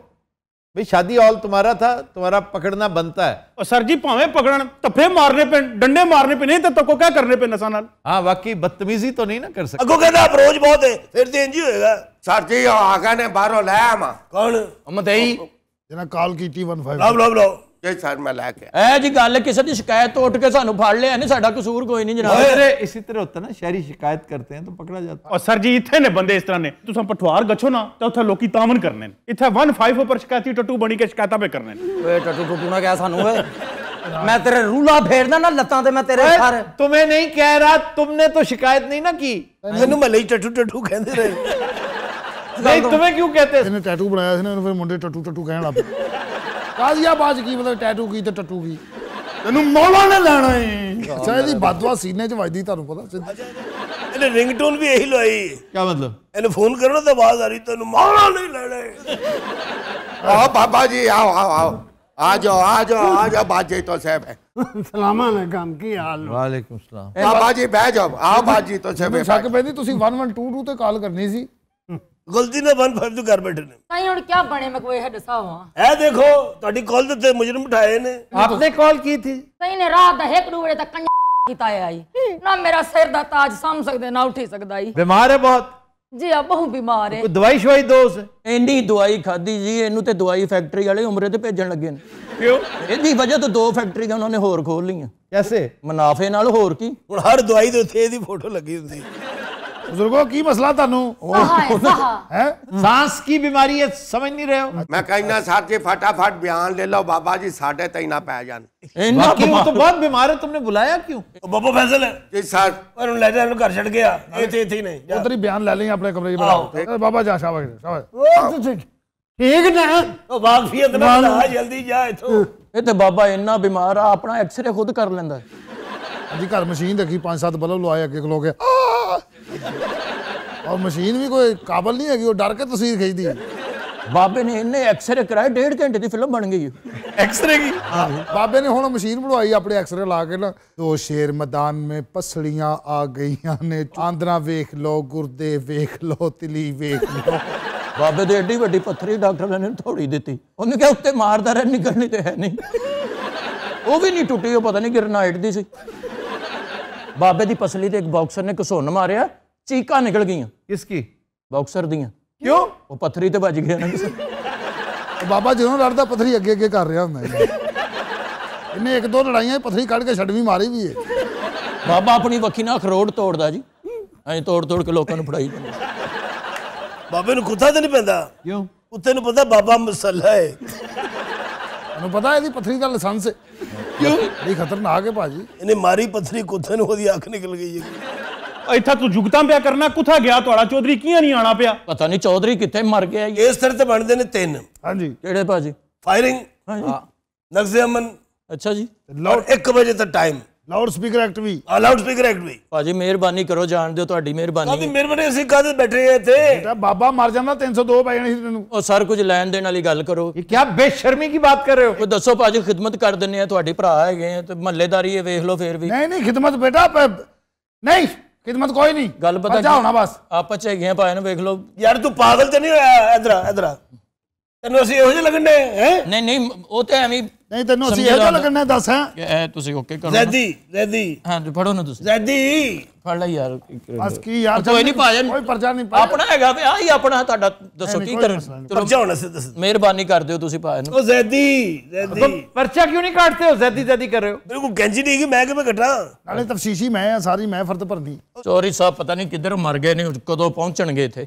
Speaker 1: भाई शादी हॉल तुम्हारा था तुम्हारा पकड़ना बनता है
Speaker 10: और सर जी भावे पकड़न तफे मारने पे डंडे मारने पे नहीं तो तको क्या करने पे नशा नाल
Speaker 1: हाँ वाकई बदतमीजी तो नहीं ना कर सकते
Speaker 2: अगो कहता अप्रोच बहुत है फिर तो इंज ही होएगा
Speaker 8: ਸਰ ਜੀ ਉਹ ਆ ਗਏ ਨੇ ਬਾਹਰੋਂ ਲੈ ਆਵਾਂ
Speaker 2: कौन
Speaker 6: ਮਦਈ
Speaker 4: ਜਿਹਨਾਂ ਕਾਲ ਕੀਤੀ 15
Speaker 2: लाओ लाओ लाओ
Speaker 8: ਜੀ ਸਰ ਮੈਂ ਲੈ ਕੇ
Speaker 6: ਐ ਜੀ ਗੱਲ ਕਿਸੇ ਦੀ ਸ਼ਿਕਾਇਤ ਤੋਂ ਉੱਠ ਕੇ ਸਾਨੂੰ ਫੜ ਲਿਆ ਨਹੀਂ ਸਾਡਾ ਕਸੂਰ ਕੋਈ ਨਹੀਂ ਜਨਾਬ
Speaker 1: इसी तरह इसी तरह होता है ना शहरी शिकायत करते हैं तो पकड़ा जाता
Speaker 10: और सर जी इतने ने बंदे इस तरह ने तुसा पठवार गच्छो ना तो उथे लोकी तामन करने ने इथे 15 पर शिकायती टट्टू बनी के शिकायतां पे करने ने
Speaker 6: ਓਏ ਟੱਟੂ ਟੁੱਟੂ ਨਾ ਕਹਿ ਸਾਨੂੰ ਓਏ ਮੈਂ ਤੇਰੇ ਰੂਲਾ ਫੇਰਦਾ ਨਾ ਲੱਤਾਂ ਤੇ ਮੈਂ ਤੇਰੇ ਸਾਰੇ
Speaker 1: है तुम्हें नहीं कह रहा तुमने तो शिकायत नहीं ना की
Speaker 2: मैनू महले टटू टटू कहते रहे
Speaker 1: नहीं तुम्हें क्यों कहते
Speaker 4: ਇਹਨੇ ਟੈਟੂ ਬਣਾਇਆ ਸੀ ਨਾ ਇਹਨੂੰ ਫਿਰ ਮੁੰਡੇ ਟੱਟੂ ਟੱਟੂ ਕਹਿਣ ਲੱਗ ਪਏ ਕਾਜ਼ੀਆ ਬਾਜ ਕੀ ਮਤਲਬ ਟੈਟੂ ਕੀ ਤੇ ਟੱਟੂ ਕੀ
Speaker 7: ਤੈਨੂੰ ਮੌਲਾ ਨੇ ਲੈਣਾ ਏ
Speaker 4: ਅੱਛਾ ਇਹਦੀ ਬਦਵਾ ਸੀਨੇ 'ਚ ਵੱਜਦੀ ਤੁਹਾਨੂੰ ਪਤਾ ਸਿੱਧੀ।
Speaker 2: ਇਹਨੇ ਰਿੰਗਟੋਨ ਵੀ ਇਹੀ ਲਵਾਈ
Speaker 1: क्या मतलब
Speaker 2: ਇਹਨੂੰ ਫੋਨ ਕਰੋ ਨਾ ਤਾਂ ਆਵਾਜ਼ ਆ ਰਹੀ ਤੈਨੂੰ ਮਾਰਾ ਨਹੀਂ ਲੈਣਾ
Speaker 8: ਆਓ ਬਾਬਾ ਜੀ ਆਓ ਆਓ ਆਓ ਆ ਜਾਓ ਆ ਜਾਓ ਆ ਜਾਓ ਬਾਜੀ ਤੋਂ ਸਾਹਿਬ ਹੈ
Speaker 1: वालेकुम सलाम
Speaker 8: ਬਾਬਾ ਜੀ ਬਹਿ ਜਾਓ ਆਓ ਬਾਜੀ ਤੋਂ ਸਾਹਿਬ
Speaker 4: ਮੈਨੂੰ ਸ਼ੱਕ ਪੈਂਦੀ ਤੁਸੀਂ 1122 ਤੇ ਕਾਲ ਕਰਨੀ ਸੀ
Speaker 2: ਗਲਤੀ ਨਾਲ 1.5 ਤੋਂ ਕਰ ਬੈਠੇ ਨੇ।
Speaker 9: ਨਹੀਂ ਹੁਣ ਕੀ ਬਣੇ ਮੈਂ ਕੋਈ ਹੱਦ ਸਾਵਾ
Speaker 2: ਇਹ ਦੇਖੋ ਤੁਹਾਡੀ ਕਾਲ ਤੇ ਮੁਜਰਮ ਉਠਾਏ ਨੇ।
Speaker 1: ਆਪਨੇ ਕਾਲ ਕੀ ਥੀ?
Speaker 9: ਸਹੀ ਨੇ ਰਾਤ ਦਾ ਇੱਕ ਦੂਰੇ ਤੱਕ ਕੰਨ ਕੀਤਾ ਆਈ ਨਾ ਮੇਰਾ ਸਿਰ ਦਾ ਤਾਜ ਸਾਂਭ ਸਕਦੇ ਨਾ ਉੱਠੀ ਸਕਦਾ ਹੀ
Speaker 1: ਬਿਮਾਰ ਹੈ ਬਹੁਤ?
Speaker 9: ਜੀ ਆ ਬਹੁਤ ਬਿਮਾਰ ਹੈ।
Speaker 1: ਕੋਈ ਦਵਾਈ ਸ਼ਵਾਈ ਦੋ
Speaker 6: ਉਸ ਦਵਾਈ ਖਾਦੀ ਜੀ ਇਹਨੂੰ ਤੇ ਦਵਾਈ ਫੈਕਟਰੀ ਵਾਲੇ ਉਮਰੇ ਤੇ ਭੇਜਣ ਲੱਗੇ ਨੇ।
Speaker 10: ਕਿਉਂ?
Speaker 6: ਇਹਦੀ ਵਜ੍ਹਾ ਤੋਂ ਦੋ ਫੈਕਟਰੀਆਂ ਉਹਨਾਂ ਨੇ ਹੋਰ ਖੋਲ ਲਈਆਂ।
Speaker 1: ਜੈਸੇ
Speaker 6: ਮੁਨਾਫੇ ਨਾਲ ਹੋਰ ਕੀ?
Speaker 2: ਹੁਣ ਹਰ ਦਵਾਈ ਦੇ ਉੱਤੇ ਇਹਦੀ ਫੋਟੋ ਲੱਗੀ ਹੁੰਦੀ।
Speaker 4: ਬਜ਼ੁਰਗੋ ਕੀ ਮਸਲਾ ਤੁਹਾਨੂੰ
Speaker 9: ਹੈ
Speaker 1: ਸਾਂਸ ਕੀ ਬਿਮਾਰੀ ਹੈ ਸਮਝ ਨਹੀਂ ਰਹੇ ਹੋ
Speaker 8: ਮੈਂ ਕਹਿੰਦਾ ਸਾਹਿਬ ਜੀ ਫਟਾਫਟ ਬਿਆਨ ਲੈ ਲਓ ਬਾਬਾ ਜੀ ਸਾਡੇ ਤਾਂ ਹੀ ਨਾ ਪੈ ਜਾਣ
Speaker 6: ਇੰਨਾ
Speaker 1: ਕਿਉਂ ਤਾਂ ਬਹੁਤ ਬਿਮਾਰ ਹੈ ਤੁਮਨੇ ਬੁਲਾਇਆ
Speaker 2: ਕਿਉਂ ਬਾਬਾ ਫੈਸਲ ਹੈ
Speaker 8: ਜੀ ਸਾਹਿਬ ਪਰ
Speaker 2: ਉਹਨੂੰ ਲੈ ਜਾ ਉਹਨੂੰ ਘਰ ਛੱਡ ਗਿਆ ਇੱਥੇ ਇੱਥੇ ਨਹੀਂ
Speaker 4: ਉਧਰ ਹੀ ਬਿਆਨ ਲੈ ਲਈ ਆਪਣੇ ਕਮਰੇ 'ਚ ਬਣਾ ਬਾਬਾ ਜਾ ਸ਼ਾਬਾਸ਼ ਸ਼ਾਬਾਸ਼
Speaker 2: ਠੀਕ ਨਾ ਉਹ ਵਾਕਫੀਅਤ ਨਾ ਜਲਦੀ ਜਾ ਇਥੋਂ
Speaker 6: ਇਹ ਤੇ ਬਾਬਾ ਇੰਨਾ ਬਿਮਾਰ ਆ ਆਪਣਾ ਐਕਸਰੇ ਖੁਦ ਕਰ ਲੈਂਦਾ
Speaker 4: ਜੀ ਘਰ ਮਸ਼ੀਨ ਦੇਖੀ ਪੰਜ ਸੱਤ ਬਲਬ ਲਵਾਏ ਅੱਗੇ ਖਲੋ ਕੇ ਆਹ! ਔਰ ਮਸ਼ੀਨ ਵੀ ਕੋਈ ਕਾਬਲ ਨਹੀਂ ਹੈਗੀ ਉਹ ਡਰ ਕੇ ਤਸਵੀਰ ਖਿੱਚਦੀ ਹੈ
Speaker 6: ਬਾਬੇ ਨੇ ਇੰਨੇ ਐਕਸਰੇ ਕਰਾਏ ਡੇਢ ਘੰਟੇ ਦੀ ਫਿਲਮ ਬਣ ਗਈ ਹੈ।
Speaker 1: एक्सरे की
Speaker 4: ਬਾਬੇ ਨੇ ਹੁਣ ਮਸ਼ੀਨ ਬਣਵਾਈ ਆਪਣੇ ਐਕਸਰੇ ਲਾ ਕੇ ਨਾ ਦੋ ਸ਼ੇਰ ਮੈਦਾਨ ਮੇ ਪਸਲੀਆਂ ਆ ਗਈਆਂ ਨੇ ਆਂਦਰਾ ਵੇਖ ਲੋ ਗੁਰਦੇ ਵੇਖ ਲੋ ਤਿਲੀ ਵੇਖ ਲੋ
Speaker 6: ਬਾਬੇ ਦੇ ਏਡੀ ਵੱਡੀ ਪੱਥਰੀ ਡਾਕਟਰ ਨੇ ਥੋੜੀ ਦਿੱਤੀ ਉਹਨੇ ਕਿਹਾ ਉੱਤੇ ਮਾਰਦਾ ਰਹਿ ਨਿਕਲਣੀ ਤੇ ਹੈ ਨਹੀਂ ਉਹ ਵੀ ਨਹੀਂ ਟੁੱਟੀ ਉਹ ਪਤਾ ਨਹੀਂ ਗ੍ਰਨਾਈਟ ਦੀ ਸੀ ਬਾਬੇ ਦੀ ਪਸਲੀ ਤੇ ਇੱਕ ਬਾਕਸਰ ਨੇ ਘਸੁੰਨ ਮਾਰਿਆ ਚੀਕਾਂ ਨਿਕਲ ਗਈਆਂ
Speaker 1: ਕਿਸ ਕੀ
Speaker 6: ਬਾਕਸਰ ਦੀਆਂ
Speaker 1: ਕਿਉਂ
Speaker 6: ਉਹ ਪੱਥਰੀ ਤੇ ਵੱਜ ਗਿਆ ਨਾ ਕਿਸੇ
Speaker 4: ਬਾਬਾ ਜਦੋਂ ਲੜਦਾ ਪੱਥਰੀ ਅੱਗੇ ਅੱਗੇ ਕਰ ਰਿਹਾ ਹੁੰਦਾ ਇਹਨੇ ਇੱਕ ਦੋ ਲੜਾਈਆਂ ਪੱਥਰੀ ਕੱਢ ਕੇ ਛੱਡਵੀਂ ਮਾਰੀ ਵੀ ਏ
Speaker 6: ਬਾਬਾ ਆਪਣੀ ਵੱਖੀ ਨਾਲ ਖਰੋੜ ਤੋੜਦਾ ਜੀ ਐਂ ਤੋੜ ਤੋੜ ਕੇ ਲੋਕਾਂ ਨੂੰ ਫੜਾਈ ਜਾਂਦਾ
Speaker 2: ਬਾਬੇ ਨੂੰ ਕੁੱਤਾ ਤੇ ਨਹੀਂ ਪੈਂਦਾ
Speaker 1: ਕਿਉਂ
Speaker 2: ਕੁੱਤੇ ਨੂੰ ਪਤਾ ਬਾਬਾ ਮਸੱਲਾ ਏ
Speaker 4: ਤੁਹਾਨੂੰ ਪਤਾ ਇਹਦੀ ਪੱਥਰੀ ਦਾ ਲਾਇਸੈਂਸ ਏ ਕਿਉਂ ਇਹ ਖਤਰਨਾਕ ਹੈ ਭਾਜੀ
Speaker 2: ਇਹਨੇ ਮਾਰੀ ਪੱਥਰੀ ਕੁੱਤੇ ਨੂੰ ਉਹਦੀ ਅੱਖ ਨਿਕਲ ਗਈ ਏ
Speaker 10: ਇੱਥਾ ਤੂੰ ਜੁਗਤਾਂ ਪਿਆ ਕਰਨਾ ਕੁੱਥਾ ਗਿਆ ਤੁਹਾਡਾ ਚੌਧਰੀ ਕਿਉਂ ਨਹੀਂ ਆਣਾ ਪਿਆ
Speaker 6: ਪਤਾ ਨਹੀਂ ਚੌਧਰੀ ਕਿੱਥੇ ਮਰ ਗਿਆ
Speaker 2: ਇਸ ਤਰ੍ਹਾਂ ਤੇ ਬਣਦੇ ਨੇ ਤਿੰਨ
Speaker 4: ਹਾਂਜੀ
Speaker 6: ਕਿਹੜੇ ਭਾਜੀ
Speaker 2: ਫਾਇਰਿੰਗ
Speaker 6: ਹਾਂਜੀ
Speaker 2: ਨਗਜ਼ੇ ਅਮਨ
Speaker 6: ਅੱਛਾ ਜੀ
Speaker 2: ਲਾਉਡ 1 ਵਜੇ ਤੱਕ ਟਾਈਮ
Speaker 4: ਲਾਊਡ ਸਪੀਕਰ ਐਕਟ ਵੀ ਆ
Speaker 2: ਲਾਊਡ ਸਪੀਕਰ ਐਕਟ ਵੀ
Speaker 6: ਭਾਜੀ ਮਿਹਰਬਾਨੀ ਕਰੋ ਜਾਣ ਦਿਓ ਤੁਹਾਡੀ ਮਿਹਰਬਾਨੀ
Speaker 2: ਤੁਹਾਡੀ ਮਿਹਰਬਾਨੀ ਅਸੀਂ ਕਾਹਦੇ ਬੈਠੇ ਆ ਇੱਥੇ
Speaker 4: ਬੇਟਾ ਬਾਬਾ ਮਰ ਜਾਂਦਾ 302 ਪੈ ਜਾਣੀ ਸੀ ਤੈਨੂੰ
Speaker 6: ਉਹ ਸਰ ਕੁਝ ਲੈਣ ਦੇਣ ਵਾਲੀ ਗੱਲ ਕਰੋ
Speaker 1: ਇਹ ਕੀ ਬੇਸ਼ਰਮੀ ਕੀ ਬਾਤ ਕਰ ਰਹੇ ਹੋ
Speaker 6: ਉਹ ਦੱਸੋ ਭਾਜੀ ਖidmat ਕਰ ਦਿੰਨੇ ਆ ਤੁਹਾਡੇ ਭਰਾ ਹੈਗੇ ਤੇ ਮਹੱਲੇਦਾਰੀ ਇਹ ਵੇਖ ਲਓ ਫੇਰ ਵੀ
Speaker 4: ਨਹੀਂ ਨਹੀਂ ਖidmat ਬੇਟਾ ਨਹੀਂ ਖਿਦਮਤ ਕੋਈ ਨਹੀਂ।
Speaker 6: ਗੱਲ ਪਤਾ
Speaker 4: ਬੱਚਾ ਹੋਣਾ ਬਸ।
Speaker 6: ਆਪਸ ਚ ਹੈਗੇ ਆ ਭਾਵੇਂ ਨੂੰ ਵੇਖ ਲਓ।
Speaker 2: ਯਾਰ ਤੂੰ ਪਾਗਲ ਤੇ ਨਹੀਂ ਹੋਇਆ ਇਧਰ ਆ ਇਧਰ ਆ। ਤੈਨੂੰ ਅਸੀਂ ਇਹੋ ਜਿਹੇ ਲੱਗਣੇ ਹੈ?
Speaker 6: ਨਹੀਂ ਨਹੀਂ ਉਹ ਤੇ ਐਵੇਂ
Speaker 4: ਨਹੀਂ ਤੈਨੂੰ ਅਸੀਂ ਇਹੋ
Speaker 6: ਜਿਹਾ
Speaker 4: ਲੱਗਣਾ ਦੱਸ ਹਾਂ?
Speaker 6: ਇਹ ਤੁਸੀਂ ਓਕੇ ਕਰੋ
Speaker 2: ਜ਼ੈਦੀ ਜ਼ੈਦੀ
Speaker 6: ਹਾਂ ਜੀ ਫੜੋ ਨਾ ਤੁਸੀਂ।
Speaker 2: ਜ਼ੈਦੀ
Speaker 6: ਫੜ ਲੈ ਯਾਰ
Speaker 4: ਬਸ ਕੀ ਯਾਰ
Speaker 6: ਕੋਈ ਨਹੀਂ ਭਾਜਨ
Speaker 4: ਕੋਈ ਪਰਚਾ ਨਹੀਂ
Speaker 6: ਆਪਣਾ ਹੈਗਾ ਤੇ ਆਹੀ ਆਪਣਾ ਤੁਹਾਡਾ ਦੱਸੋ ਕੀ ਕਰਨ।
Speaker 2: ਪਰਚਾ ਹੋਣਾ ਸੀ ਦੱਸ।
Speaker 6: ਮਿਹਰਬਾਨੀ ਕਰਦੇ ਹੋ ਤੁਸੀਂ ਭਾਜਨ
Speaker 2: ਉਹ ਜ਼ੈਦੀ ਜ਼ੈਦੀ
Speaker 1: ਪਰਚਾ ਕਿਉਂ ਨਹੀਂ ਕੱਟਦੇ ਹੋ? ਜ਼ੈਦੀ ਜ਼ੈਦੀ ਕਰ ਰਹੇ ਹੋ।
Speaker 2: ਮੇਰੇ ਕੋਲ ਗੈਂਜੀ ਨਹੀਂ ਕਿ ਮੈਂ ਕਿਵੇਂ ਕੱਟਾਂ
Speaker 4: ਨਾਲੇ ਤਫਸੀਸ਼ੀ ਮੈਂ ਆ ਸਾਰੀ ਮੈਂ ਫਰਦ ਭਰਦੀ
Speaker 6: ਚੋਰੀ ਸਾਹਿਬ ਪਤਾ ਨਹੀਂ ਕਿੱਧਰ ਮਰ ਗਏ ਨੇ ਕਦੋਂ ਪਹੁੰਚਣਗੇ ਇੱਥੇ?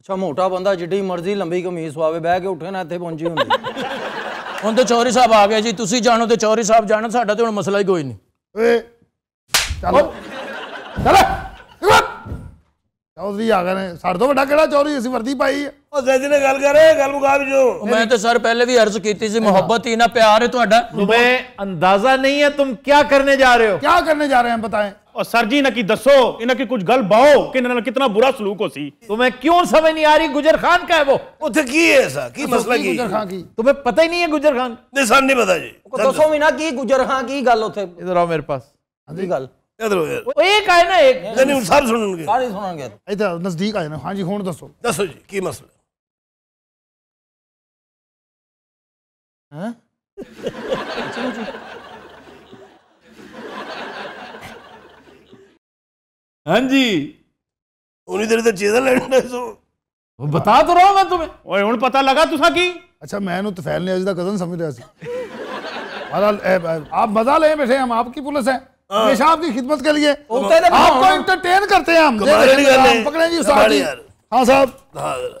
Speaker 6: ਅੱਛਾ
Speaker 11: ਮੋਟਾ ਬੰਦਾ ਜਿੱਡੀ ਮਰਜ਼ੀ ਲੰਬੀ ਕਮੀਜ਼ ਸਵਾਵੇ ਬਹਿ ਕੇ ਉੱਠੇ ਨਾ ਇੱਥੇ ਪਹੁੰਚੀ ਹੁੰਦੀ।
Speaker 6: ਹੁਣ ਤੇ ਚੌਰੀ ਸਾਹਿਬ ਆ ਗਏ ਜੀ ਤੁਸੀਂ ਜਾਣੋ ਤੇ ਚੌਰੀ ਸਾਹਿਬ ਜਾਣੋ ਸਾਡਾ ਤੇ ਹੁਣ ਮਸਲਾ ਹੀ ਕੋਈ ਨਹੀਂ।
Speaker 4: ਓਏ ਚੱਲ। ਚੱਲ। ਚੌਧਰੀ ਆ ਗਏ ਨੇ ਸਾਡੇ ਤੋਂ ਵੱਡਾ ਕਿਹੜਾ ਚੌਧਰੀ ਅਸੀਂ ਵਰਦੀ ਪਾਈ ਹੈ
Speaker 2: ਉਹ ਜ਼ੈਦੀ ਨੇ ਗੱਲ ਕਰ ਗੱਲ ਮੁਕਾ ਵੀ ਜੋ
Speaker 6: ਉਹ ਮੈਂ ਤੇ ਸਰ ਪਹਿਲੇ ਵੀ ਅਰਜ਼ ਕੀਤੀ ਸੀ ਮੁਹੱਬਤ ਹੀ ਨਾ ਪਿਆਰ ਹੈ ਤੁਹਾਡਾ
Speaker 1: तुम्हें अंदाजा नहीं है तुम क्या करने जा रहे हो
Speaker 4: क्या करने जा रहे हैं बताएं
Speaker 10: और सर जी ना की दसो इन्हें की कुछ गल बाओ कि इन्हें कितना बुरा सलूक हो सी
Speaker 1: तुम्हें क्यों समझ नहीं आ रही गुजर खान का है वो
Speaker 2: ਉੱਥੇ ਕੀ ਹੈ ਐਸਾ ਕੀ ਮਸਲਾ ਕੀ
Speaker 4: गुजर खां की
Speaker 1: तुम्हें पता ही नहीं है गुजर खान
Speaker 2: ਨਹੀਂ ਸਾਨੂੰ ਨਹੀਂ ਪਤਾ ਜੀ
Speaker 11: ਦੱਸੋ ਵੀ ਨਾ ਕੀ ਗੁਜਰ ਖਾਂ ਕੀ ਗੱਲ ਉੱਥੇ
Speaker 1: इधर आओ मेरे पास
Speaker 11: ਕੀ ਗੱਲ
Speaker 2: ਇਧਰ ਹੋ ਯਾਰ
Speaker 1: वो एक है ना एक
Speaker 2: ਨਹੀਂ ਨਹੀਂ ਹੁਣ ਸਭ ਸੁਣਨਗੇ
Speaker 11: ਸਾਰੀ ਸੁਣਾਂਗੇ
Speaker 4: ਇੱਥੇ ਨਜ਼ਦੀਕ ਆ ਜਾਣਾ ਹਾਂਜੀ ਹੁਣ ਦੱਸੋ
Speaker 2: ਦੱਸੋ ਜੀ ਕੀ ਮਸਲਾ
Speaker 6: ਹੈ
Speaker 1: हाँ जी
Speaker 2: ਉਨੀ ਦੇਰ ਤੇ ਚੀਜ਼ਾਂ ਲੈਣ ਸੋ
Speaker 1: वो बता तो रहा हूं मैं तुम्हें
Speaker 10: ओए हुन पता लगा तुसा की
Speaker 4: अच्छा मैं ਇਹਨੂੰ ਤਫੈਲ ਨੇ ਦਾ ਕਜ਼ਨ ਸਮਝ ਰਿਹਾ ਸੀ बहरहाल ए, ए, आप मजा ले बैठे हम आपकी पुलिस है हमेशा आपकी खिदमत के लिए
Speaker 11: ਉੱਤੇ ਤੇ
Speaker 4: आपको एंटरटेन करते हैं हम
Speaker 2: कमाल वाली गल है।
Speaker 4: हम पकड़े जी
Speaker 2: कमाल
Speaker 4: साहब जी
Speaker 2: यार।
Speaker 4: हाँ साहब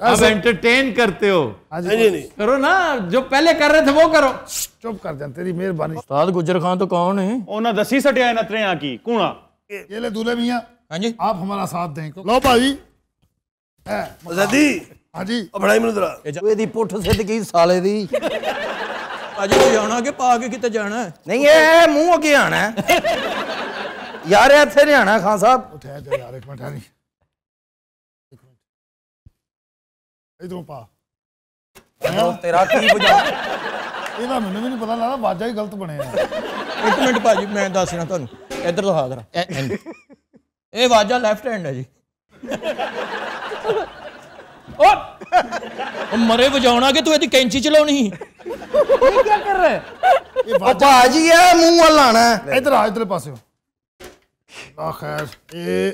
Speaker 1: अब एंटरटेन करते हो
Speaker 4: हाँ
Speaker 2: ਨਹੀਂ
Speaker 4: जी
Speaker 2: ਨਹੀਂ
Speaker 1: करो ना जो पहले कर रहे थे वो करो
Speaker 4: चुप कर जाए तेरी मेहरबानी
Speaker 6: ਉਸਤਾਦ ਗੁਜਰ ਖਾਨ ਤੋਂ ਕੌਣ ਹੈ
Speaker 10: ओना दसी सटिया इन त्रेया की कूणा
Speaker 4: ये ले दूल्हे मियाँ
Speaker 6: ਹਾਂਜੀ
Speaker 4: आप हमारा साथ दें लो भाई है
Speaker 2: ਜ਼ੈਦੀ
Speaker 4: हाँ जी
Speaker 2: ਉਹ ਫੜਾਈ ਮੈਨੂੰ ਜ਼ਰਾ
Speaker 11: ਇਹਦੀ ਪੁੱਠ ਸਿੱਧਗੀ ਸਾਲੇ ਦੀ
Speaker 6: ਭਾਜੀ ਜਾਣਾ ਕਿ ਪਾ ਕੇ ਕਿਤੇ ਜਾਣਾ ਹੈ
Speaker 11: ਨਹੀਂ ਇਹ ਮੂੰਹ ਅੱਗੇ ਆਣਾ ਹੈ ਯਾਰ ਇੱਥੇ ਨਹੀਂ ਆਣਾ ਖਾਨ ਸਾਹਿਬ
Speaker 4: ਉਠਾ ਜਾ ਯਾਰ ਇੱਕ ਮਿੰਟ ਨਹੀਂ ਇੱਕ ਮਿੰਟ ਇਧਰੋਂ
Speaker 11: ਪਾ ਤੇਰਾ ਕੀ ਬੁਝਾ
Speaker 4: ਇਹਦਾ ਮੈਨੂੰ ਵੀ ਨਹੀਂ ਪਤਾ ਲੱਗਦਾ ਵਾਜਾ ਹੀ ਗਲਤ ਬਣਿਆ
Speaker 6: ਇੱਕ ਮਿੰਟ ਭਾਜੀ ਮੈਂ ਦੱਸਣਾ ਤੁਹਾਨੂੰ ਇੱਧਰ ਦਿਖਾ ਜਰਾ ਇਹ ਵਾਜਾ ਲੈਫਟ ਹੈਂਡ ਹੈ ਜੀ ਉਹ ਮਰੇ ਵਜਾਉਣਾ ਕਿ ਤੂੰ ਇਹਦੀ ਕੈਂਚੀ ਚਲਾਉਣੀ ਸੀ
Speaker 1: ये क्या कर रहे हैं
Speaker 11: ਉਹ ਭਾਜੀ ਇਹ ਮੂੰਹ ਵੱਲ ਲਾਣਾ ਹੈ।
Speaker 4: ਇਧਰ ਆ ਇਧਰ ਪਾਸੇ ਲਾ ਖੈਰ ਇਹ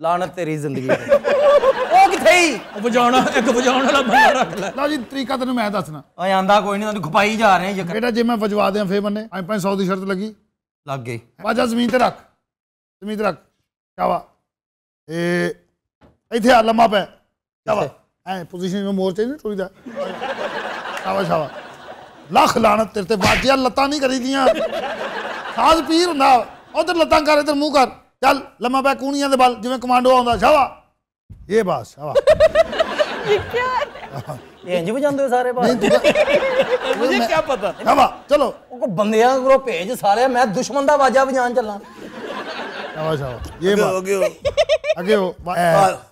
Speaker 11: ਲਾਨਤ ਤੇਰੀ ਜ਼ਿੰਦਗੀ ਤੇ ਉਹ ਕਿੱਥੇ ਹੀ
Speaker 6: ਉਹ ਵਜਾਉਣਾ ਇੱਕ ਵਜਾਉਣ ਵਾਲਾ ਬੰਦਾ ਰੱਖ ਲੈ
Speaker 4: ਲਓ ਜੀ ਤਰੀਕਾ ਤੈਨੂੰ ਮੈਂ ਦੱਸਣਾ
Speaker 11: ਓਏ ਆਂਦਾ ਕੋਈ ਨਹੀਂ ਤੈਨੂੰ ਖਪਾਈ ਜਾ ਰਹੇ ਯਕਰ
Speaker 4: ਬੇਟਾ ਜੇ ਮੈਂ ਵਜਵਾ ਦਿਆਂ ਫੇਰ ਬੰਨੇ 500 ਦੀ ਸ਼ਰਤ ਲੱਗੀ
Speaker 11: ਲੱਗ ਗਈ
Speaker 4: ਵਾਜਾ ਜ਼ਮੀਨ ਤੇ ਰੱਖ ਜ਼ਮੀਨ ਤੇ ਰੱਖ ਸ਼ਾਵਾ ਇਹ ਇੱਥੇ ਆ ਲੰਮਾ ਪੈ ਸ਼ਾਵਾ ਐ ਪੋਜੀਸ਼ਨ ਵਿੱਚ ਮੋਰਚੇ ਨਹੀਂ ਟੁੱਟਦਾ ਸ਼ਾਬਾਸ਼ ਸ਼ਾਬਾਸ਼। ਲੱਖ ਲਾਣਤ ਤੇ ਬਾਜੀਆਂ ਲੱਤਾਂ ਨਹੀਂ ਕਰੀਦੀਆਂ। ਸਾਜ ਪੀਰ ਹੁੰਦਾ। ਉਧਰ ਲੱਤਾਂ ਕਰ ਇਧਰ ਮੂੰਹ ਕਰ। ਚੱਲ ਲੰਮਾ ਪੈ ਕੂਣੀਆਂ ਦੇ ਬਲ ਜਿਵੇਂ ਕਮਾਂਡੋ ਆਉਂਦਾ। ਸ਼ਾਬਾ ਇਹ ਬਾਸ ਸ਼ਾਬਾ
Speaker 11: ਇਹ ਕੀ ਹੈ? ਇਹ ਸਾਰੇ ਬਾਸ
Speaker 1: ਮੈਨੂੰ ਕੀ ਪਤਾ?
Speaker 4: ਸ਼ਾਬਾ ਚਲੋ।
Speaker 11: ਉਹ ਬੰਦਿਆਂ ਕੋਲ ਭੇਜ ਸਾਰੇ ਮੈਂ ਦੁਸ਼ਮਣ ਦਾ ਵਾਜਾ ਵਜਾਣ ਚੱਲਾਂ। शाबाश शाबाश ये बात। आगे हो।
Speaker 4: आगे हो।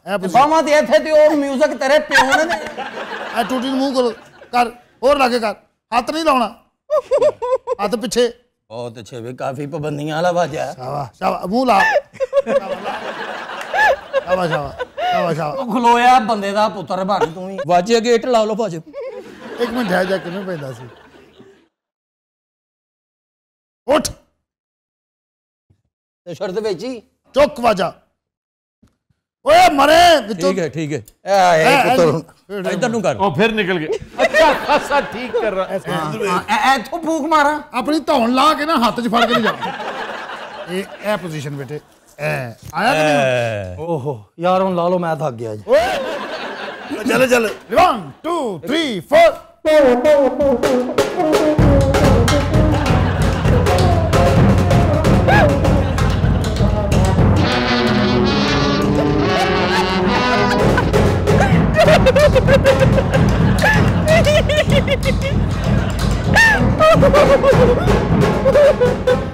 Speaker 4: ऐ पूछो। बामा ते थे ते और म्यूज़िक तेरे पियो ने आ
Speaker 11: टूटी मुँह करो कर और लागे कर। हाथ
Speaker 4: नहीं लाना हाथ पीछे बहुत अच्छे वे काफ़ी
Speaker 11: पाबंदियाँ वाला बाजा। है शाबाश शाबाश। मुँह ला।
Speaker 6: शाबाश शाबाश शाबाश खलोया बंदे
Speaker 4: दा पुत्र बन तू ही। वाजे गेट ला
Speaker 11: लो भाज एक मिनट
Speaker 4: है जा किने पैंदा सी।
Speaker 6: उठ। शर्त बेची चुक
Speaker 11: वजा
Speaker 4: मरे
Speaker 11: ठीक है
Speaker 4: ठीक
Speaker 6: है। ए कर।
Speaker 1: ओ फिर निकल गए। अच्छा ठीक कर रहा।
Speaker 11: तो भूख
Speaker 4: मारा। अपनी धौन ला के ना हाथ च के ले जा पोजीशन बेटे। आया ओहो यार हम ला
Speaker 11: लो मैं थक गया जी। ओए। चल चल। 1
Speaker 2: 2 Ha
Speaker 4: ha ha ha ha!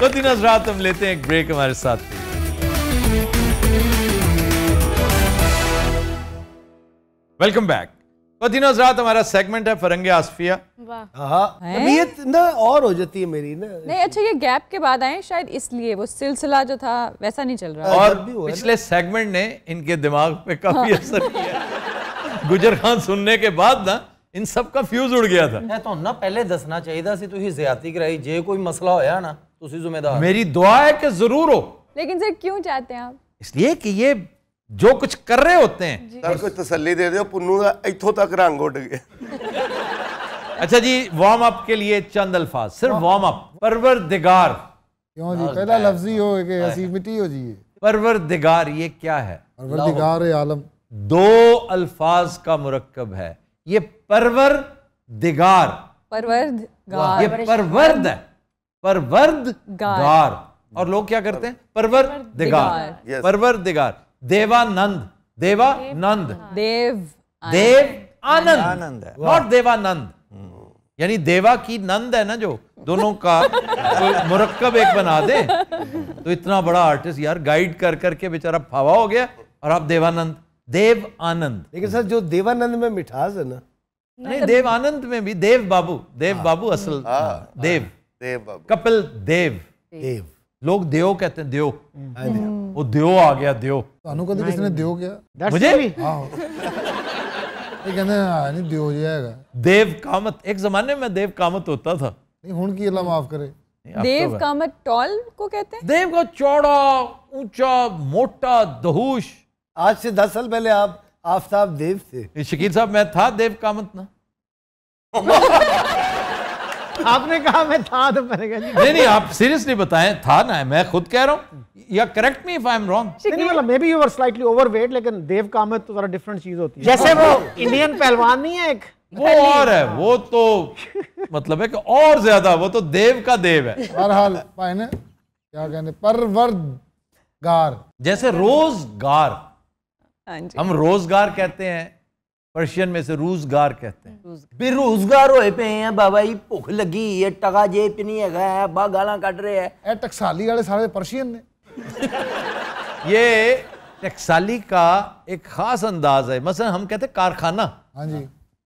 Speaker 1: तो दिन रात हम लेते हैं एक ब्रेक हमारे साथ वेलकम बैक दिनों रात हमारा सेगमेंट है फरंगे आसफिया।
Speaker 3: तबीयत
Speaker 2: हाँ। ना और हो जाती है मेरी ना।
Speaker 3: नहीं अच्छा ये गैप के बाद आए शायद इसलिए वो सिलसिला जो था वैसा नहीं चल रहा।
Speaker 1: और पिछले सेगमेंट ने इनके दिमाग पे हाँ। काफ़ी असर किया। गुजर खान सुनने के बाद ना इन सब का फ्यूज उड़ गया था।
Speaker 11: तो ना पहले दसना चाहिए था तू तो ही ज़्यादा कराई। जे कोई मसला होया ना ਤੁਸੀਂ ਜ਼ਿੰਮੇਦਾਰ
Speaker 1: मेरी दुआ है कि ज़रूर हो।
Speaker 3: लेकिन सर क्यों चाहते हैं आप?
Speaker 1: इसलिए कि ये जो कुछ कर रहे होते हैं।
Speaker 8: सर ਸਰ ਕੋਈ दे दो ਦਿਓ ਪੁੰਨੂ ਦਾ तक रंग ਰੰਗ ਉੱਡ
Speaker 1: अच्छा जी वार्म अप के लिए चंद अल्फाज सिर्फ़ वार्म अप परवर दिगार
Speaker 4: क्यों जी? पहला लफ्ज ही हो कि ऐसी मिट्टी हो जी ये।
Speaker 1: परवर दिगार ये क्या है?
Speaker 4: और ए आलम।
Speaker 1: दो अल्फाज का मुरक्कब है। ये परवर दिगार
Speaker 3: परवर दिगार
Speaker 1: ये परवर्द है। परवर्द गार। और लोग क्या करते हैं? परवर दिगार परवर दिगार देवानंद देवानंद।
Speaker 3: देव
Speaker 1: देव आनंद।
Speaker 11: आनंद।
Speaker 1: नॉट देवानंद। यानी देवा की नंद है ना जो? दोनों का कोई मुरक्कब एक बना दे। तो इतना बड़ा आर्टिस्ट यार गाइड कर करके बेचारा फावा हो गया और आप देवानंद। देव आनंद।
Speaker 2: लेकिन सर जो देवानंद में मिठास है ना?
Speaker 1: नहीं देव आनंद में भी देव बाबू। देव बाबू असल देव।
Speaker 8: ਦੇਵ ਬਾਬੂ
Speaker 1: कपिल देव
Speaker 2: देव
Speaker 1: लोग देव कहते हैं देव वो देव आ गया देव
Speaker 4: ਤੁਹਾਨੂੰ ਕਦੇ ਕਿਸੇ ਨੇ ਦਿਓ ਕਿਹਾ
Speaker 1: मुझे
Speaker 4: ਆਹੋ ਇਹ ਕਹਿੰਦੇ ਆ ਨਹੀਂ ਦਿਓ ਜਿਹਾ ਹੈਗਾ
Speaker 1: देव कामत एक जमाने में देव कामत होता था
Speaker 4: ਨਹੀਂ ਹੁਣ ਕੀ ਅੱਲਾ ਮਾਫ ਕਰੇ
Speaker 1: नहीं, अब तो
Speaker 3: देव
Speaker 1: है।
Speaker 3: कामत टॉल को कहते हैं
Speaker 1: देव का चौड़ा ऊंचा मोटा दहूश
Speaker 2: आज से दस साल पहले आप आफ्ताब देव थे
Speaker 1: ये शकील साहब मैं था देव कामत ना
Speaker 12: आपने कहा मैं था तो मैंने कहा
Speaker 1: नहीं नहीं आप सीरियसली बताएँ था ना मैं खुद कह रहा हूँ या correct me if I am wrong
Speaker 12: नहीं मतलब maybe you were slightly overweight लेकिन देव कामत तो जरा डिफरेंट चीज़ होती है। जैसे वो इंडियन पहलवान नहीं है एक।
Speaker 1: वो और है वो तो मतलब है कि और ज़्यादा वो तो देव का देव है।
Speaker 4: बहरहाल भाई ने क्या कहने परवरदिगार।
Speaker 1: जैसे रोज़गार।
Speaker 3: हाँ
Speaker 1: हम रोज़गार कहते हैं पर्शियन में से रूजगार कहते हैं
Speaker 6: ਬੇਰੋਜ਼ਗਾਰ ਹੋਏ ਪਏ ਆ ਬਾਬਾ ਜੀ ਭੁੱਖ ਲੱਗੀ ਹੈ ਟਕਾ ਜੇਬ 'ਚ ਨਹੀਂ ਹੈਗਾ ਹੈ ਬਾ ਗਾਲਾਂ ਕੱਢ ਰਹੇ ਹੈ
Speaker 4: ਇਹ ਟਕਸਾਲੀ ਵਾਲੇ ਸਾਰੇ ਪਰਸ਼ੀਅਨ ਨੇ
Speaker 1: ये टकसाली का एक खास अंदाज है मसलन हम कहते हैं कारखाना
Speaker 4: हाँ जी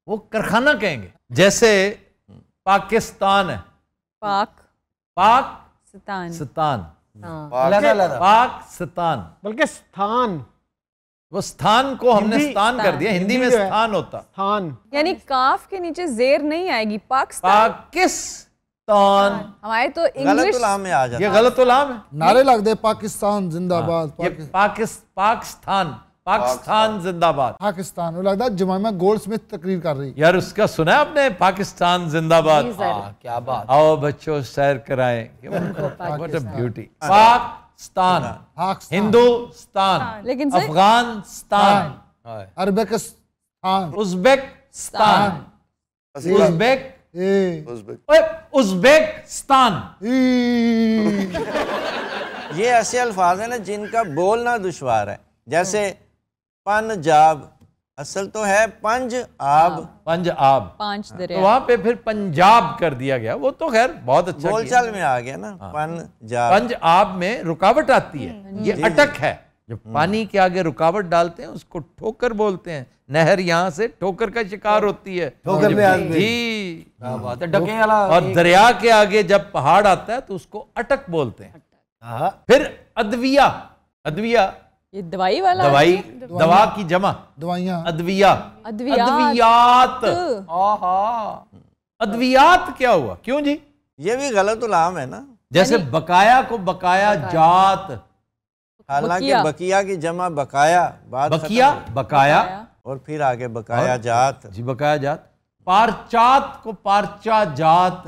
Speaker 1: वो कारखाना कहेंगे जैसे पाकिस्तान है
Speaker 3: पाक
Speaker 1: पाक
Speaker 3: स्तान
Speaker 1: पाक पाकिस्तान
Speaker 12: बल्कि स्थान
Speaker 1: वो स्थान को हमने स्थान कर दिया हिंदी
Speaker 12: हिंदी में
Speaker 1: स्थान होता।
Speaker 12: स्थान।
Speaker 3: यानी काफ के नीचे जेर नहीं आएगी पाकिस्तान।
Speaker 1: पाकिस्तान।
Speaker 3: हमारे तो इंग्लिश में आ
Speaker 1: ये गलत उलाम है।
Speaker 4: नारे लगते पाकिस्तान जिंदाबाद
Speaker 1: पाकिस्तान। पाकिस्तान जिंदाबाद।
Speaker 4: पाकिस्तान वो लगता है जमामा गोल्ड स्मिथ तकरीर कर रही
Speaker 1: यार उसका सुना है आपने? पाकिस्तान जिंदाबाद। हाँ, क्या बात। आओ बच्चों सैर कराएँ। What a beauty Pakistan Hindustan
Speaker 3: लेकिन Afghan
Speaker 1: Afghanistan
Speaker 4: अरबेकिस्तान।
Speaker 1: Uzbekistan Uzbek
Speaker 4: Uzbek.
Speaker 1: स्तान Uzbekistan.
Speaker 11: ये ऐसे अल्फाज हैं ना जिनका बोलना दुश्वार है। जैसे पंजाब असल तो है पंज आब।
Speaker 1: पंज आब।
Speaker 3: पाँच
Speaker 1: तो
Speaker 3: दरिया।
Speaker 1: वहाँ पे फिर पंजाब कर दिया गया। वो तो खैर बहुत अच्छा।
Speaker 11: बोलचाल में आ गया ना पंजाब।
Speaker 1: पंजाब में रुकावट आती है। ये अटक है। जो पानी के आगे रुकावट डालते हैं उसको ठोकर बोलते हैं। नहर यहाँ से ठोकर का शिकार होती है।
Speaker 2: ठोकर में।
Speaker 1: जी।
Speaker 6: बात डके
Speaker 1: और दरिया के आगे जब पहाड़ आता है तो उसको अटक बोलते हैं। फिर अदविया अदविया
Speaker 3: ये दवाई वाला
Speaker 1: दवाई
Speaker 3: है?
Speaker 1: दवा की जमा
Speaker 4: दवाइयाँ
Speaker 1: अदविया
Speaker 3: अद्वियात।
Speaker 1: अद्वियात आहा अद्वियात क्या हुआ क्यों जी
Speaker 11: ये भी गलत उलाम है ना
Speaker 1: जैसे बकाया को बकाया जात
Speaker 11: हालांकि
Speaker 1: बकिया।
Speaker 11: बकिया की जमा बकाया बात
Speaker 1: बकिया
Speaker 11: खत्म है।
Speaker 1: बकाया
Speaker 11: और फिर आगे बकाया
Speaker 1: और?
Speaker 11: जात
Speaker 1: जी बकाया जात पारचात को पारचा जात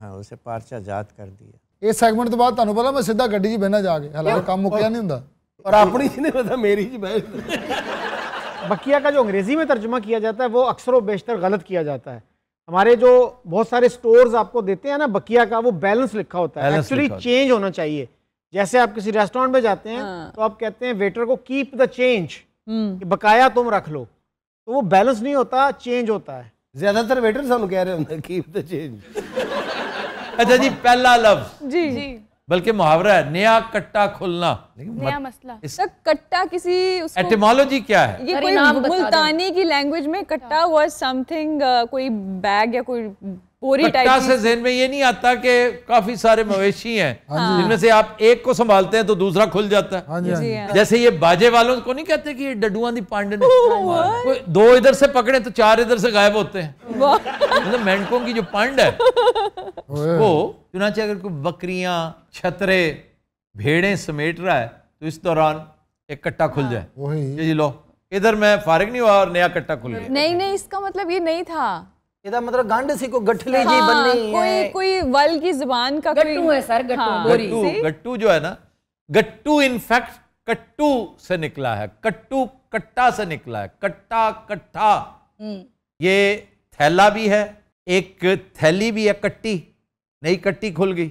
Speaker 11: हाँ उसे पारचा जात कर दिया
Speaker 4: ਇਸ ਸੈਗਮੈਂਟ ਤੋਂ ਬਾਅਦ ਤੁਹਾਨੂੰ ਪਤਾ ਮੈਂ ਸਿੱਧਾ ਗੱਡੀ 'ਚ ਬਹਿਣਾ ਜਾ ਕੇ ਹਾਲਾਂਕਿ ਕੰਮ ਮੁੱਕਿਆ ਨਹੀਂ ਹੁੰਦਾ
Speaker 2: और अपनी ही नहीं पता मेरी ही बहस
Speaker 12: बकिया का जो अंग्रेज़ी में तर्जुमा किया जाता है वो अक्सर व बेशतर गलत किया जाता है। हमारे जो बहुत सारे स्टोर्स आपको देते हैं ना बकिया का वो बैलेंस लिखा होता है। एक्चुअली चेंज होना चाहिए। जैसे आप किसी रेस्टोरेंट में जाते हैं तो आप कहते हैं वेटर को कीप द चेंज कि बकाया तुम रख लो। तो वो बैलेंस नहीं होता चेंज होता है।
Speaker 2: ज़्यादातर वेटर सानू कह रहे होंगे कीप द चेंज
Speaker 1: अच्छा जी पहला लफ्ज।
Speaker 3: जी। जी।
Speaker 1: बल्कि मुहावरा है नया कट्टा खुलना।
Speaker 3: नया मसला। सर कट्टा किसी एटेमोलॉजी
Speaker 1: एटिमोलॉजी क्या है?
Speaker 3: ये कोई। मुल्तानी की लैंग्वेज में कट्टा वाज समथिंग कोई बैग या कोई बोरी
Speaker 1: कट्टा
Speaker 3: टाइप
Speaker 1: से जहन में ये नहीं आता कि काफ़ी सारे मवेशी हैं
Speaker 3: हाँ।
Speaker 1: जिनमें से आप एक को संभालते हैं तो दूसरा खुल जाता है।
Speaker 4: हाँ जी, हाँ जी।
Speaker 3: हाँ।
Speaker 1: जैसे ये बाजे वालों को नहीं कहते कि ये डडुआ दी पांड ने? दो इधर से पकड़े तो चार इधर से गायब होते हैं। मतलब मेंढकों की जो पांड है वो चुनाचे अगर कोई बकरियाँ छतरे भेड़ें समेट रहा है तो इस दौरान एक कट्टा खुल जाए। जी लो। इधर मैं फारिग नहीं हुआ और नया कट्टा खुल गया।
Speaker 3: नहीं नहीं इसका मतलब ये नहीं था।
Speaker 6: ਇਹਦਾ ਮਤਲਬ ਗੰਢ ਸੀ ਕੋ ਗਠਲੀ ਜੀ
Speaker 3: हाँ,
Speaker 6: ਬੰਨੀ
Speaker 3: कोई
Speaker 6: है
Speaker 3: कोई वल की जुबान का कोई
Speaker 9: गट्टू है सर, गट्टू,
Speaker 3: हाँ,
Speaker 9: बोरी।
Speaker 1: गट्टू
Speaker 3: see?
Speaker 1: गट्टू जो है ना गट्टू इनफैक्ट कट्टू से निकला है कट्टू कट्टा से निकला है कट्टा कट्टा ये थैला भी है एक थैली भी है कट्टी नई कट्टी खुल गई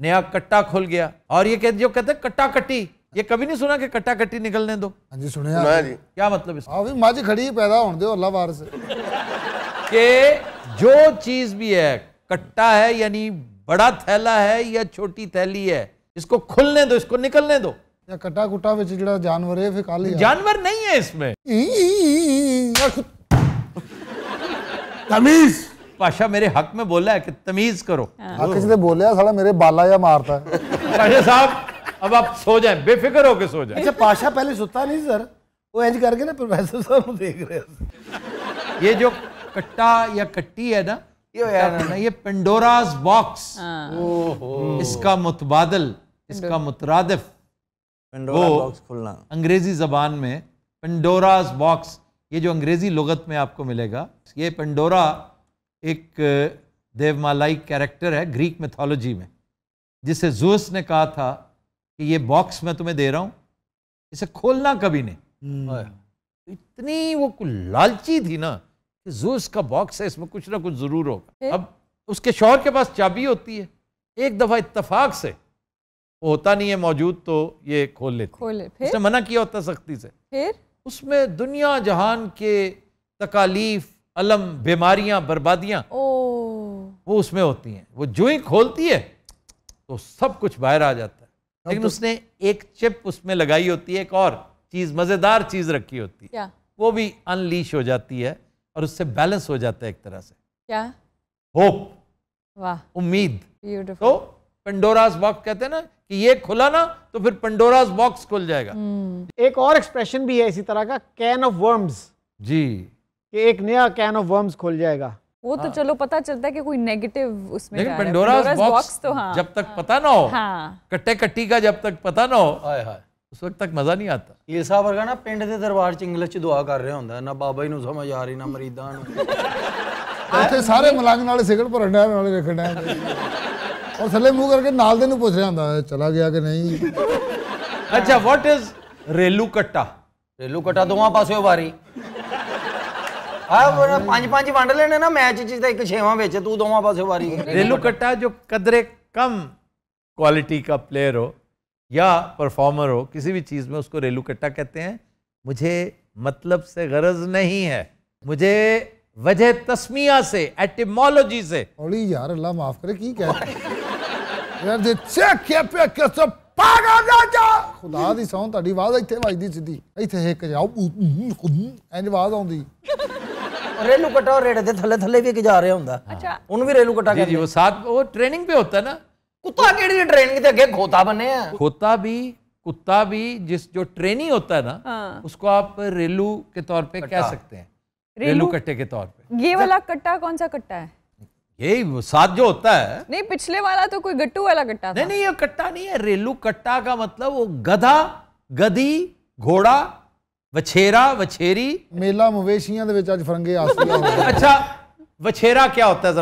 Speaker 1: नया कट्टा खुल गया और ये कहते जो कहते हैं कट्टा कट्टी ये कभी नहीं सुना कि कट्टा कट्टी निकलने दो
Speaker 4: हाँ जी सुनिया
Speaker 2: सुना जी
Speaker 1: क्या मतलब इसका
Speaker 4: ਆ ਵੀ ਮੱਝ ਖੜੀ ਪੈਦਾ ਹੋਣ ਦਿਓ ਅੱਲਾ ਵਾਰਸ
Speaker 1: कि जो चीज भी है कट्टा है यानी बड़ा थैला है या छोटी थैली है इसको खुलने दो इसको निकलने दो
Speaker 4: ਜਾਂ ਕੱਟਾ ਕੁੱਟਾ ਵਿੱਚ ਜਿਹੜਾ ਜਾਨਵਰ ਹੈ ਫਿਰ ਕੱਲ ਹੀ ਆ
Speaker 1: जानवर नहीं है इसमें
Speaker 2: तमीज
Speaker 1: पाशा मेरे हक में बोला है कि तमीज करो
Speaker 4: ਹੱਕ 'ਚ ਤੇ ਬੋਲਿਆ ਸਾਲਾ ਮੇਰੇ ਬਾਲਾ ਜਾਂ ਮਾਰਤਾ
Speaker 1: पाशा साहब अब आप सो जाएं बेफिक्र होके सो जाएं
Speaker 2: अच्छा पाशा पहले सुता नहीं सर वो इंज करके ना प्रोफेसर साहब को देख रहे थे
Speaker 1: ये जो कट्टा या कट्टी है ना ये ना ये पेंडोराज बॉक्स इसका मुतबादल इसका मुतरादिफ। वो
Speaker 11: बॉक्स खुलना।
Speaker 1: अंग्रेज़ी जबान में पेंडोराज बॉक्स ये जो अंग्रेज़ी लुगत में आपको मिलेगा ये पेंडोरा एक देवमालाई कैरेक्टर है ग्रीक मिथोलॉजी में जिसे जूस ने कहा था कि ये बॉक्स मैं तुम्हें दे रहा हूँ इसे खोलना कभी नहीं। इतनी वो लालची थी ना कि जूस का बॉक्स है इसमें कुछ ना कुछ ज़रूर होगा। अब उसके शोहर के पास चाबी होती है। एक दफ़ा इतफाक से वो होता नहीं है मौजूद तो ये खोल लेती
Speaker 3: खोले
Speaker 1: उसने मना किया होता सख्ती से।
Speaker 3: फिर?
Speaker 1: उसमें दुनिया जहान के तकालीफ अलम बीमारियाँ बर्बादियाँ वो उसमें होती हैं। वो जो ही खोलती है तो सब कुछ बाहर आ जाता है। लेकिन
Speaker 4: तो-
Speaker 1: उसने एक चिप उसमें लगाई होती है एक और चीज़ मज़ेदार चीज़ रखी होती है। वो भी अनलीश हो जाती है। और उससे बैलेंस हो जाता है एक तरह से।
Speaker 3: क्या?
Speaker 1: होप
Speaker 3: वाह।
Speaker 1: उम्मीद। तो पंडोराज बॉक्स कहते हैं ना कि ये खुला ना तो फिर पंडोराज बॉक्स खुल जाएगा। हम्म।
Speaker 12: एक और एक्सप्रेशन भी है इसी तरह का कैन ऑफ़ वर्म्स
Speaker 1: जी।
Speaker 12: कि एक नया कैन ऑफ़ वर्म्स खुल जाएगा।
Speaker 3: वो तो हाँ। तो चलो पता चलता है कि कोई नेगेटिव उसमें
Speaker 1: लेकिन
Speaker 3: पंडोराज
Speaker 1: बॉक्स
Speaker 3: तो हाँ।
Speaker 1: जब तक हाँ। पता ना हो
Speaker 3: हाँ।
Speaker 1: कट्टे कट्टी का जब तक पता ना हो
Speaker 6: हाय हाय।
Speaker 1: ਉਸ ਵਕਤ ਤੱਕ ਮਜ਼ਾ ਨਹੀਂ ਆਤਾ
Speaker 6: ਇਹ ਸਾਹਿਬ ਵਰਗਾ ਨਾ ਪਿੰਡ ਦੇ ਦਰਬਾਰ ਚ ਇੰਗਲਿਸ਼ ਚ ਦੁਆ ਕਰ ਰਿਹਾ ਹੁੰਦਾ ਨਾ ਬਾਬਾ ਜੀ ਨੂੰ ਸਮਝ ਆ ਰਹੀ ਨਾ ਮਰੀਦਾਂ ਨੂੰ
Speaker 4: ਉੱਥੇ ਸਾਰੇ ਮਲੰਗ ਨਾਲ ਸਿਗਰ ਭਰਨ ਨਾਲ ਨਾਲੇ ਰੱਖਣ ਔਰ ਥੱਲੇ ਮੂੰਹ ਕਰਕੇ ਨਾਲ ਦੇ ਨੂੰ ਪੁੱਛ ਰਿਹਾ ਹੁੰਦਾ ਚਲਾ ਗਿਆ ਕਿ ਨਹੀਂ
Speaker 1: ਅੱਛਾ ਵਾਟ ਇਜ਼ ਰੇਲੂ ਕੱਟਾ
Speaker 6: ਰੇਲੂ ਕੱਟਾ ਦੋਵਾਂ ਪਾਸਿਓ ਵਾਰੀ ਆ ਪੰਜ ਪੰਜ ਵੰਡ ਲੈਣੇ ਨਾ ਮੈਚ ਚ ਤਾਂ ਇੱਕ ਛੇਵਾਂ ਵਿੱਚ ਤੂੰ ਦੋਵਾਂ ਪਾਸੇ ਵਾਰੀ
Speaker 1: ਰੇਲੂ ਕੱਟਾ ਜੋ ਕਦਰੇ ਕਮ ਕੁਆਲਿਟੀ ਦਾ ਪਲੇਅਰ ਹੋ या परफॉर्मर हो किसी भी चीज़ में उसको रेलू कट्टा कहते हैं मुझे मतलब से गरज नहीं है मुझे वजह तस्मिया से एटिमोलॉजी से
Speaker 4: ਹੌਲੀ ਯਾਰ ਅੱਲਾ ਮਾਫ ਕਰੇ ਕੀ ਕਹਿ ਯਾਰ ਜੇ ਚੈੱਕ ਕੇ ਪੇ ਕੇ ਸੋ ਪਾਗਾ ਜਾ ਜਾ ਖੁਦਾ ਦੀ ਸੌਂ ਤੁਹਾਡੀ ਆਵਾਜ਼ ਇੱਥੇ ਵੱਜਦੀ ਸਿੱਧੀ ਇੱਥੇ ਇੱਕ ਜਾਓ ਇੰਜ ਆਵਾਜ਼ ਆਉਂਦੀ
Speaker 6: ਰੇਲੂ ਕਟਾ ਰੇੜੇ ਦੇ ਥੱਲੇ ਥੱਲੇ ਵੀ ਇੱਕ ਜਾ ਰਿਹਾ ਹੁੰਦਾ
Speaker 3: अच्छा
Speaker 6: ਉਹਨੂੰ ਵੀ ਰੇਲੂ ਕਟਾ
Speaker 1: जी जी
Speaker 6: ਕਹਿੰਦੇ
Speaker 1: वो साथ वो ट्रेनिंग पे होता है ना
Speaker 6: ਕੁੱਤਾ ਕਿਹੜੀ ਟ੍ਰੇਨਿੰਗ ਤੇ ਅੱਗੇ ਖੋਤਾ ਬੰਨੇ ਆ
Speaker 1: खोता भी कुत्ता भी जिस जो ट्रेनी होता है ना
Speaker 3: हाँ।
Speaker 1: उसको आप रेलू के तौर पे कह सकते हैं रेलू
Speaker 3: रेलू?
Speaker 1: कट्टे के तौर पे
Speaker 3: ये वाला कट्टा कौन सा कट्टा है
Speaker 1: यही वो साथ जो होता है
Speaker 3: नहीं पिछले वाला तो कोई गट्टू वाला कट्टा था
Speaker 1: नहीं नहीं ये कट्टा नहीं है रेलू कट्टा का मतलब वो गधा गधी घोड़ा वछेरा वछेरी
Speaker 4: ਮੇਲਾ ਮਵੇਸ਼ੀਆਂ ਦੇ ਵਿੱਚ ਅੱਜ ਫਰੰਗੇ ਆਸਤੀਆ ਹੋ ਗਿਆ
Speaker 1: अच्छा वछेरा क्या होता है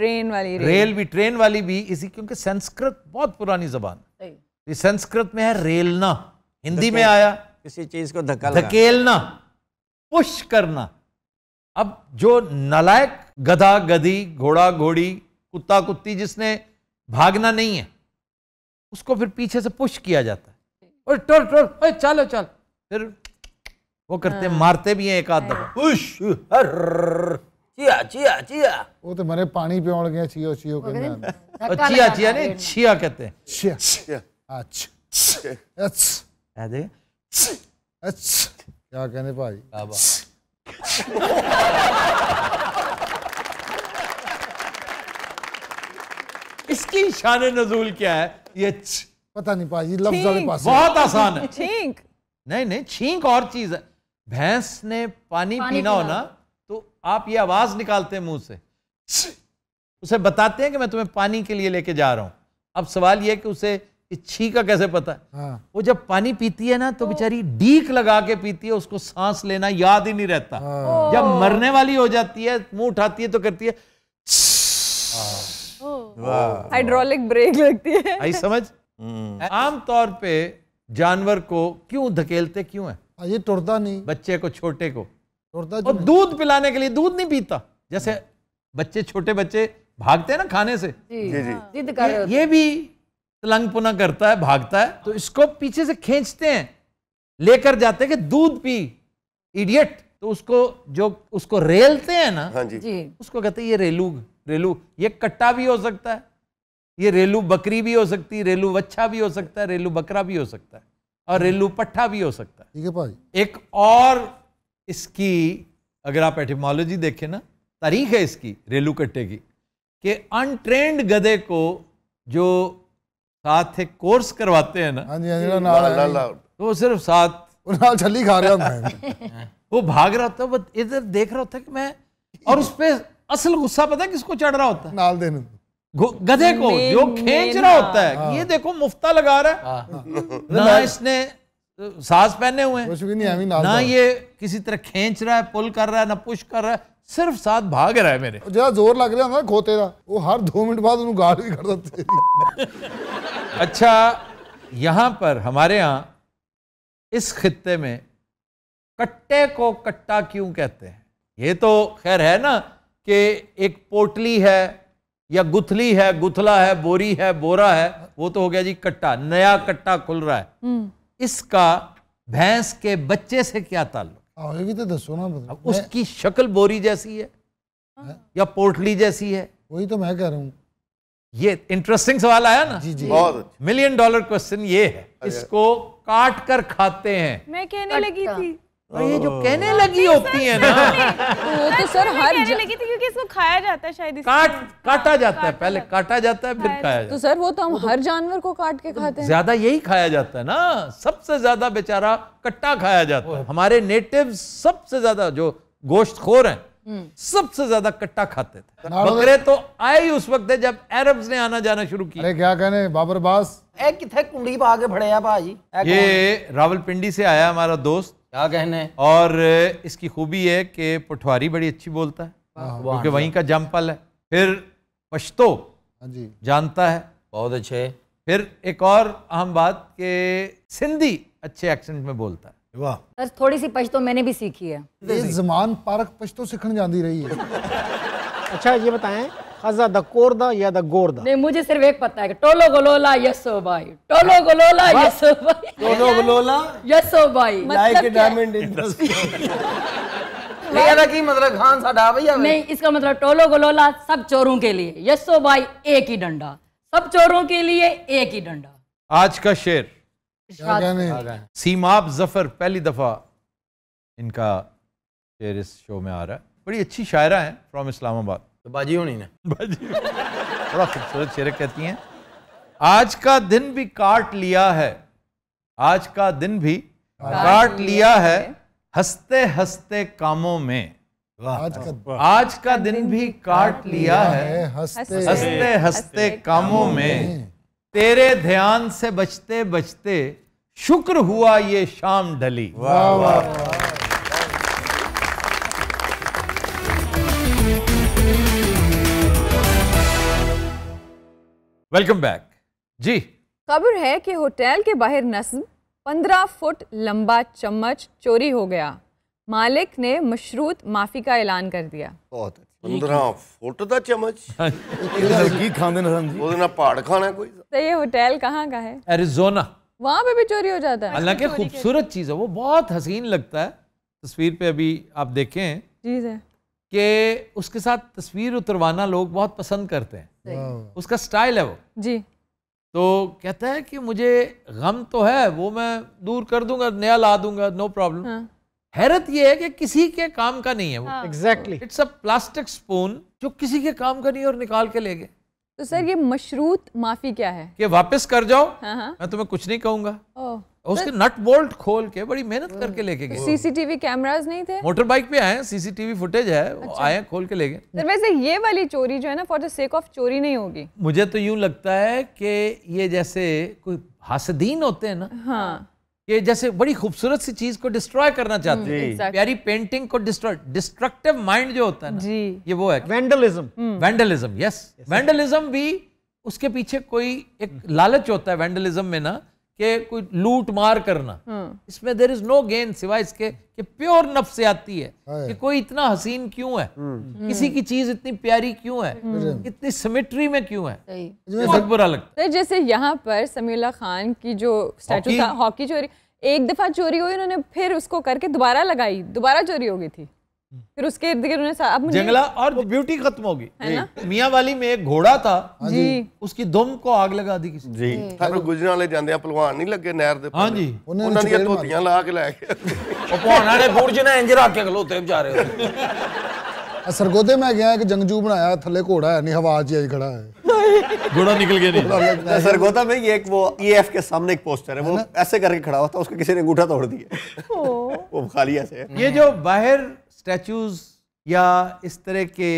Speaker 3: ट्रेन वाली रेल,
Speaker 1: रेल भी ट्रेन वाली भी इसी क्योंकि संस्कृत बहुत पुरानी जबान। ये संस्कृत में है रेलना हिंदी में आया।
Speaker 11: किसी चीज़ को धक्का
Speaker 1: धकेलना पुश करना। अब जो नलायक गधा गधी घोड़ा घोड़ी कुत्ता कुत्ती जिसने भागना नहीं है उसको फिर पीछे से पुश किया जाता है। और टोल टोल अरे चलो चल। फिर वो करते हाँ। मारते भी हैं एक आध दफ़ा।
Speaker 6: हाँ। पुश हर चिया चिया
Speaker 4: चिया। वो तो ચિયા पानी ઓ તો મને चियो પીવાણ
Speaker 1: ગયા ચિયો ચિયો કે चिया ચિયા ને ચિયા કહેતે
Speaker 4: ચિયા ચિયા अच्छा।,
Speaker 1: अच्छा। दे
Speaker 4: अच्छा। क्या कहने भाई?
Speaker 1: इसकी शान नजूल क्या है? ये
Speaker 4: पता नहीं पाजी लफ्ज वाले पास
Speaker 1: बहुत आसान है।
Speaker 3: छींक।
Speaker 1: नहीं नहीं छींक और चीज़ है। भैंस ने पानी,
Speaker 9: पानी
Speaker 1: पीना हो ना आप ये आवाज़ निकालते हैं मुँह से। उसे बताते हैं कि मैं तुम्हें पानी के लिए लेके जा रहा हूँ। अब सवाल यह कि उसे छी का कैसे पता है?
Speaker 4: हाँ।
Speaker 1: वो जब पानी पीती है ना तो बेचारी डीक लगा के पीती है उसको सांस लेना याद ही नहीं रहता। हाँ। जब मरने वाली हो जाती है मुँह उठाती है तो करती है
Speaker 3: हाइड्रोलिक ब्रेक लगती है।
Speaker 1: आई समझ? हम्म। आम तौर पे जानवर को क्यों धकेलते क्यों है
Speaker 4: हाँ, ये तोड़ता नहीं।
Speaker 1: बच्चे को छोटे को। और दूध पिलाने के लिए दूध नहीं पीता। जैसे बच्चे छोटे बच्चे भागते हैं ना खाने से।
Speaker 9: जी जी हाँ। जिद कर रहे
Speaker 1: ये भी तलंग पुना करता है भागता है। तो इसको पीछे से खींचते हैं। लेकर जाते हैं कि दूध पी इडियट तो उसको जो उसको रेलते हैं ना
Speaker 8: हाँ जी।
Speaker 1: उसको कहते हैं ये रेलू रेलू ये कट्टा भी हो सकता है। ये रेलू बकरी भी हो सकती है रेलू बच्चा भी हो सकता है रेलू बकरा भी हो सकता है और रेलू पट्टा भी हो सकता है।
Speaker 4: ठीक है भाई।
Speaker 1: एक और इसकी अगर आप एटिमोलॉजी देखें ना तारीख है इसकी रेलू कट्टे की कि अनट्रेंड गधे को जो साथ एक कोर्स करवाते हैं ना
Speaker 4: हाँ
Speaker 8: जी
Speaker 4: हाँ
Speaker 8: जी
Speaker 1: तो सिर्फ़ साथ
Speaker 4: छली खा रहा मैं
Speaker 1: वो भाग रहा होता बट इधर देख रहा होता कि मैं और उस पर असल गुस्सा पता है किसको चढ़ रहा होता है?
Speaker 4: नाल
Speaker 1: देने गधे को जो खींच रहा होता है हाँ। ये देखो मुफ्ता लगा रहा है। हाँ। ना इसने साज पहने हुए हैं
Speaker 4: ਕੁਝ ਵੀ ਨਹੀਂ ਐਵੇਂ ਨਾਲ
Speaker 1: ना
Speaker 4: ਦਾ।
Speaker 1: ये किसी तरह खींच रहा है पुल कर रहा है ना पुश कर रहा है सिर्फ साथ भाग रहा है मेरे
Speaker 4: ਜਿਹੜਾ ਜ਼ੋਰ ਲੱਗ ਰਿਹਾ ਹੁੰਦਾ ਨਾ ਖੋਤੇ ਦਾ ਉਹ ਹਰ 2 ਮਿੰਟ ਬਾਅਦ ਉਹਨੂੰ ਗਾਲ ਵੀ ਕੱਢ ਦਿੰਦੇ
Speaker 1: अच्छा यहां पर हमारे यहां इस खत्ते में कट्टे को कट्टा क्यों कहते हैं ये तो खैर है ना कि एक पोटली है या गुथली है गुथला है बोरी है बोरा है वो तो हो गया जी कट्टा नया कट्टा खुल रहा है इसका भैंस के बच्चे से क्या ताल्लुक?
Speaker 4: भी तो दसो ना मतलब।
Speaker 1: उसकी शक्ल बोरी जैसी है, है? या पोटली जैसी है।
Speaker 4: वही तो मैं कह रहा हूँ।
Speaker 1: ये इंटरेस्टिंग सवाल आया ना?
Speaker 4: जी जी।
Speaker 8: बहुत
Speaker 1: मिलियन डॉलर क्वेश्चन ये है इसको काट कर खाते हैं।
Speaker 3: मैं कहने लगी थी
Speaker 1: और ये जो कहने हाँ, लगी होती है ना। हाँ, हाँ।
Speaker 3: वो तो सर हर
Speaker 1: कहने लगी
Speaker 3: थी क्योंकि इसको खाया जाता है शायद
Speaker 1: काट काटा जाता है पहले काटा जाता है फिर खाया तो जाता है।
Speaker 3: तो सर वो तो हम तो हर जानवर को काट के खाते
Speaker 1: हैं। ज़्यादा यही खाया जाता है ना सबसे ज़्यादा बेचारा कट्टा खाया जाता है। हमारे नेटिव सबसे ज़्यादा जो गोश्त खोर है हम्म। सबसे ज़्यादा कट्टा खाते थे। बकरे तो आए ही उस वक्त है जब अरब्स ने आना जाना शुरू किया।
Speaker 4: अरे क्या कहने बाबर बास?
Speaker 6: ए कुंडी पे आगे भड़े हैं भाई?
Speaker 1: ये रावलपिंडी से आया हमारा दोस्त।
Speaker 6: क्या कहने
Speaker 1: और इसकी खूबी है कि पठवारी बड़ी अच्छी बोलता है क्योंकि वहीं का जमपल है। फिर पश्तो
Speaker 4: हाँ जी।
Speaker 1: जानता है।
Speaker 6: बहुत अच्छे।
Speaker 1: फिर एक और अहम बात कि सिंधी अच्छे एक्सेंट में बोलता है।
Speaker 4: वाह।
Speaker 9: सर थोड़ी सी पछ तो मैंने भी सीखी है।
Speaker 4: ये जमान पार्क पश्तो सीखने जाती रही है।
Speaker 12: अच्छा ये बताएँ खजा द कोरदा या द गोरदा
Speaker 9: नहीं मुझे सिर्फ़ एक पता है टोलो गोलोला यसो भाई टोलो गोलोला यसो भाई
Speaker 6: टोलो गोलोला
Speaker 9: यसो भाई
Speaker 6: like diamond industry the key मतलब खान सा भैया?
Speaker 9: नहीं इसका मतलब टोलो गोलोला सब चोरों के लिए। यसो भाई एक ही डंडा। सब चोरों के लिए एक ही डंडा।
Speaker 1: आज का शेर। सीमाब ज़फ़र पहली दफ़ा इनका शेर इस शो में आ रहा है। बड़ी अच्छी शायरा है फ्रॉम इस्लामाबाद।
Speaker 6: तो बाजी होनी ने।
Speaker 1: बाजी बड़ा खूबसूरत शेर कहती हैं। आज का दिन भी काट लिया है। आज का दिन भी काट लिया है हँसते हँसते कामों में।
Speaker 4: आज का
Speaker 1: आज का दिन भी काट लिया है।
Speaker 4: हँसते
Speaker 1: हँसते हँसते कामों में। तेरे ध्यान से बचते बचते शुक्र हुआ ये शाम ढली।
Speaker 4: वाह वाह।
Speaker 1: वेलकम बैक जी।
Speaker 3: खबर है कि होटल के बाहर नस्म 15 फुट लंबा चम्मच चोरी हो गया। मालिक ने मशरूत माफ़ी का ऐलान कर दिया।
Speaker 8: बहुत
Speaker 7: अच्छा। फुट चम्मच? हाँ
Speaker 8: की ना पहाड़ खाना कोई?
Speaker 3: तो ये होटल कहाँ का है?
Speaker 1: एरिजोना
Speaker 3: वहाँ पे भी चोरी हो जाता है।
Speaker 1: हालाँकि खूबसूरत चीज़ है वो बहुत हसीन लगता है। तस्वीर पे अभी आप देखे।
Speaker 3: जी सर।
Speaker 1: कि उसके साथ तस्वीर उतरवाना लोग बहुत पसंद करते हैं। उसका स्टाइल है वो।
Speaker 3: जी।
Speaker 1: तो कहता है कि मुझे गम तो है वो मैं दूर कर दूँगा नया ला दूँगा नो प्रॉब्लम
Speaker 3: हाँ।
Speaker 1: हैरत ये है कि किसी के काम का नहीं है वो।
Speaker 12: Exactly
Speaker 1: it's a plastic spoon जो किसी के काम का नहीं है और निकाल के ले गए।
Speaker 3: तो सर ये मशरूत माफ़ी क्या है?
Speaker 1: कि वापस कर जाओ
Speaker 3: हाँ हाँ।
Speaker 1: मैं तुम्हें कुछ नहीं कहूँगा। उसके नट बोल्ट खोल के बड़ी मेहनत करके लेके गए।
Speaker 3: सीसीटीवी कैमरास नहीं थे?
Speaker 1: मोटर बाइक पे आए सीसीटीवी फुटेज है वो आए खोल के ले गए।
Speaker 3: सर वैसे ये वाली चोरी जो है ना फॉर द सेक ऑफ़ चोरी नहीं होगी।
Speaker 1: मुझे तो यूँ लगता है कि ये जैसे कोई हासदीन होते हैं ना
Speaker 3: हाँ।
Speaker 1: कि जैसे बड़ी खूबसूरत सी चीज़ को डिस्ट्रॉय करना चाहते हैं।
Speaker 3: exactly.
Speaker 1: प्यारी पेंटिंग को डिस्ट्रॉय डिस्ट्रक्टिव माइंड जो होता है ना
Speaker 3: जी।
Speaker 1: ये वो है।
Speaker 12: वेंडलिज्म
Speaker 1: वैंडलिज्म यस वैंडलिज्म भी उसके पीछे कोई एक लालच होता है वैंडलिज्म में ना कि कोई लूट मार करना। इसमें देर इज़ नो गेन सिवाय इसके कि प्योर नफ्स से आती है कि कोई इतना हसीन क्यों है? किसी की चीज़ इतनी प्यारी क्यों है? इतनी सिमेट्री में क्यों है? बहुत बुरा लगता
Speaker 3: सर जैसे यहाँ पर समीला खान की जो स्टैचू था हॉकी चोरी एक दफ़ा चोरी हुई उन्होंने फिर उसको करके दोबारा लगाई दोबारा चोरी हो गई थी। फिर उसके इर्द गिर्द उन्होंने सा- अब
Speaker 1: है
Speaker 3: मुझे
Speaker 1: जंगला और वो ब्यूटी खत्म होगी
Speaker 3: है ना?
Speaker 1: मियाँ वाली में एक घोड़ा था
Speaker 3: जी
Speaker 1: उसकी दुम को आग लगा दी किसी ने।
Speaker 8: ਜੀ ਸਾਨੂੰ ਗੁਜਰਾਂ ਵਾਲੇ ਜਾਂਦੇ ਆ ਪਹਿਲਵਾਨ ਨਹੀਂ ਲੱਗੇ ਨਹਿਰ ਦੇ
Speaker 1: हाँ जी
Speaker 4: ਉਹਨੇ
Speaker 8: ਉਹਨਾਂ ਦੀਆਂ
Speaker 4: ਚਪੇੜ ਮਾਰੀ।
Speaker 8: ਧੋਤੀਆਂ ਲਾ ਕੇ ਲੈ ਗਏ
Speaker 6: ਉਹ ਭਾਣਾ ਨੇ ਬੁਰਜ ਨੇ ਇੰਜ ਰੱਖ ਕੇ ਖਲੋਤੇ ਵਿਚਾਰੇ ਉੱਥੇ।
Speaker 4: ਆ ਸਰਗੋਦੇ ਮੈਂ ਗਿਆ ਇੱਕ ਜੰਗਜੂ ਬਣਾਇਆ ਥੱਲੇ ਘੋੜਾ ਹੈ ਨਹੀਂ ਹਵਾ 'ਚ ਹੀ ਖੜਾ ਹੈ
Speaker 1: घोड़ा निकल गया नहीं
Speaker 5: सरगोदा में ये एक वो ईएफ के सामने एक पोस्टर है वो ऐसे करके खड़ा हुआ था उसका किसी ने अंगूठा तोड़ दिया वो खाली ऐसे है
Speaker 1: ये जो बाहर स्टैचूज या इस तरह के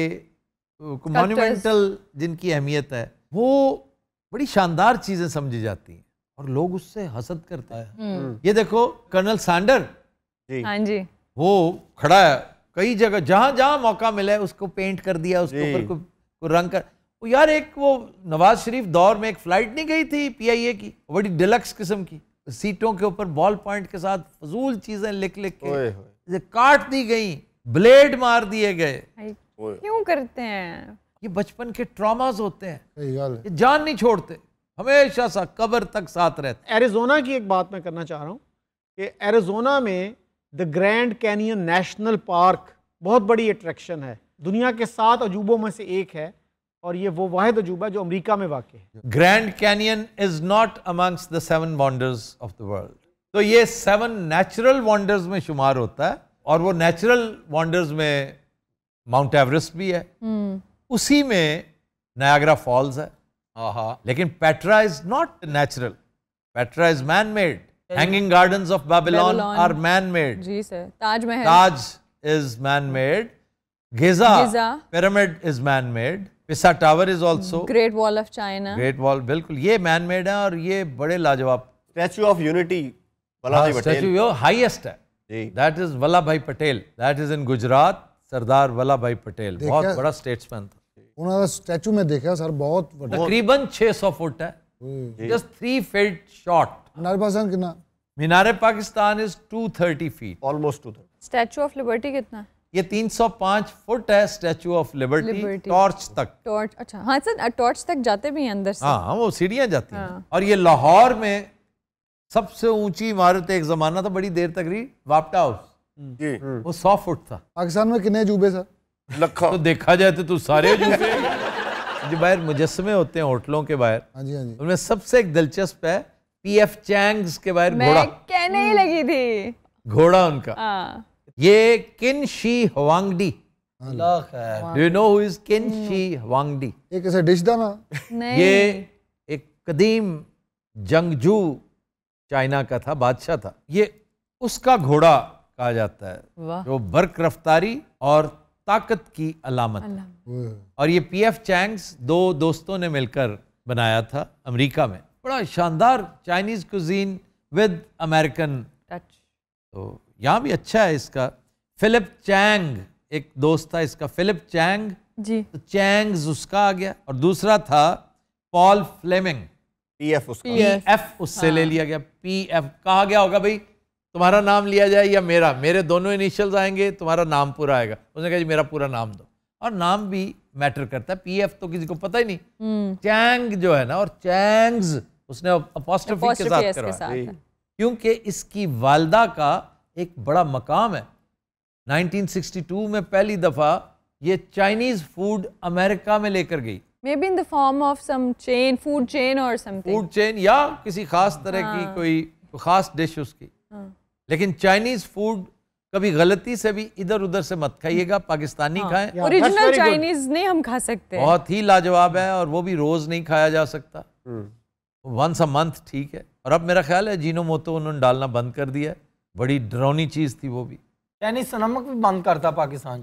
Speaker 1: मॉन्यूमेंटल जिनकी अहमियत है वो बड़ी शानदार चीज़ें समझी जाती हैं और लोग उससे हसद करते हैं। ये देखो कर्नल सैंडर।
Speaker 3: हाँ जी।
Speaker 1: वो खड़ा है कई जगह जहाँ जहाँ मौका मिला है उसको पेंट कर दिया उसके ऊपर को, को रंग कर। वो यार एक वो नवाज़ शरीफ दौर में एक फ़्लाइट नहीं गई थी पीआईए की बड़ी डिलक्स किस्म की। सीटों के ऊपर बॉल पॉइंट के साथ फजूल चीज़ें लिख लिख के काट दी गई। ब्लेड मार दिए गए।
Speaker 3: क्यों करते हैं?
Speaker 1: ये बचपन के ट्रॉमास होते हैं। ये जान नहीं छोड़ते। हमेशा सा कबर तक साथ रहते
Speaker 12: एरिजोना की एक बात मैं करना चाह रहा हूँ कि एरिजोना में the Grand Canyon National Park बहुत बड़ी अट्रैक्शन है। दुनिया के सात अजूबों में से एक है और ये वो वाहिद अजूबा जो अमेरिका में वाक़ है।
Speaker 1: Grand Canyon is not amongst the seven wonders of the world तो ये सेवन नेचुरल वंडर्स में शुमार होता है। और वो नेचुरल वंडर्स में माउंट एवरेस्ट भी है। उसी में नयागरा फॉल्स है। लेकिन Petra is not natural Petra is man made hanging gardens of
Speaker 3: Babylon
Speaker 1: are man made
Speaker 3: ji sir
Speaker 1: Taj Mahal Taj is man made
Speaker 3: Giza
Speaker 1: Giza. Pyramid is man made Pisa tower is
Speaker 3: also great wall of
Speaker 1: China great wall बिल्कुल। ये man made है और ये बड़े लाजवाब।
Speaker 5: Statue of unity भाई
Speaker 1: statue highest है। That is Vallabhbhai Patel that is in Gujarat Sardar Vallabhbhai
Speaker 4: Patel
Speaker 1: बहुत बड़ा स्टेट्समैन था।
Speaker 4: उन्होंने स्टैचू में देखा सर बहुत
Speaker 1: तकरीबन 600 फुट है। Just three feet short
Speaker 4: Minar Pakistan कितना?
Speaker 1: Minar Pakistan is 230 feet
Speaker 5: almost 230
Speaker 3: Statue of Liberty कितना?
Speaker 1: ये 305 फुट है स्टैचू ऑफ़ लिबर्टी टॉर्च तक।
Speaker 3: टॉर्च अच्छा। हाँ सर टॉर्च तक जाते भी हैं अंदर से।
Speaker 1: हाँ, हाँ वो सीढ़ियाँ जाती हैं।
Speaker 3: हाँ।
Speaker 1: और ये लाहौर में सबसे ऊँची इमारत एक जमाना था बड़ी देर तक रही वापटा हाउस।
Speaker 8: हम्म।
Speaker 1: वो सौ फुट था।
Speaker 4: पाकिस्तान में कितने जूबे सर?
Speaker 8: लखा।
Speaker 1: तो देखा जाए तो तू सारे जूबे। जो बाहर मुजस्मे होते हैं होटलों के बाहर।
Speaker 4: हाँ जी हाँ जी।
Speaker 1: उनमें सबसे एक दिलचस्प है पी एफ़ चैंग्स के बाहर घोड़ा।
Speaker 3: कहने ही लगी थी।
Speaker 1: घोड़ा उनका।
Speaker 3: आ,
Speaker 1: ये Qin Shi Huangdi. Do you know who is Qin Shi Huangdi?
Speaker 4: एक ऐसा डिश था ना?
Speaker 1: ये एक कदीम जंगजू चाइना का था बादशाह था। ये उसका घोड़ा कहा जाता है जो बर्क रफ्तारी और ताकत की अलामत है। और ये पीएफ चैंग्स दो दोस्तों ने मिलकर बनाया था अमेरिका में। बड़ा शानदार Chinese cuisine with American
Speaker 3: touch
Speaker 1: तो यहाँ भी अच्छा है इसका। फिलिप चैंग एक दोस्त था इसका फिलिप चैंग।
Speaker 3: जी।
Speaker 1: तो चैंग्स उसका आ गया। और दूसरा था पॉल फ्लेमिंग।
Speaker 5: पीएफ उसका।
Speaker 1: पी एफ़ उससे ले लिया गया। पी एफ़ कहा गया होगा भाई तुम्हारा नाम लिया जाए या मेरा मेरे दोनों इनिशियल्स आएँगे तुम्हारा नाम पूरा आएगा। उसने कहा जी मेरा पूरा नाम दो। और नाम भी मैटर करता है। पी एफ़ तो किसी को पता ही नहीं। चैंग जो है ना और चैंग्स उसने अपोस्ट्रोफी के साथ करवाया। क्योंकि इसकी वालदा का एक बड़ा मकाम है। 1962 में पहली दफ़ा ये चाइनीज़ फ़ूड अमेरिका में लेकर गई।
Speaker 3: Be in the form of some chain food chain और समथिंग
Speaker 1: फ़ूड चेन या किसी खास तरह की कोई खास डिश उसकी। लेकिन चाइनीज़ फ़ूड कभी गलती से भी इधर उधर से मत खाइएगा पाकिस्तानी खाएँ।
Speaker 3: ओरिजिनल चाइनीज़ नहीं हम खा सकते।
Speaker 1: बहुत ही लाजवाब है और वो भी रोज नहीं खाया जा सकता। वंस अ मंथ ठीक है। और अब मेरा ख्याल है जीनो मोतो उन्होंने डालना बंद कर दिया है। बड़ी डरावनी चीज़ थी वो भी।
Speaker 6: चाइनीज़ नमक भी बंद करता पाकिस्तान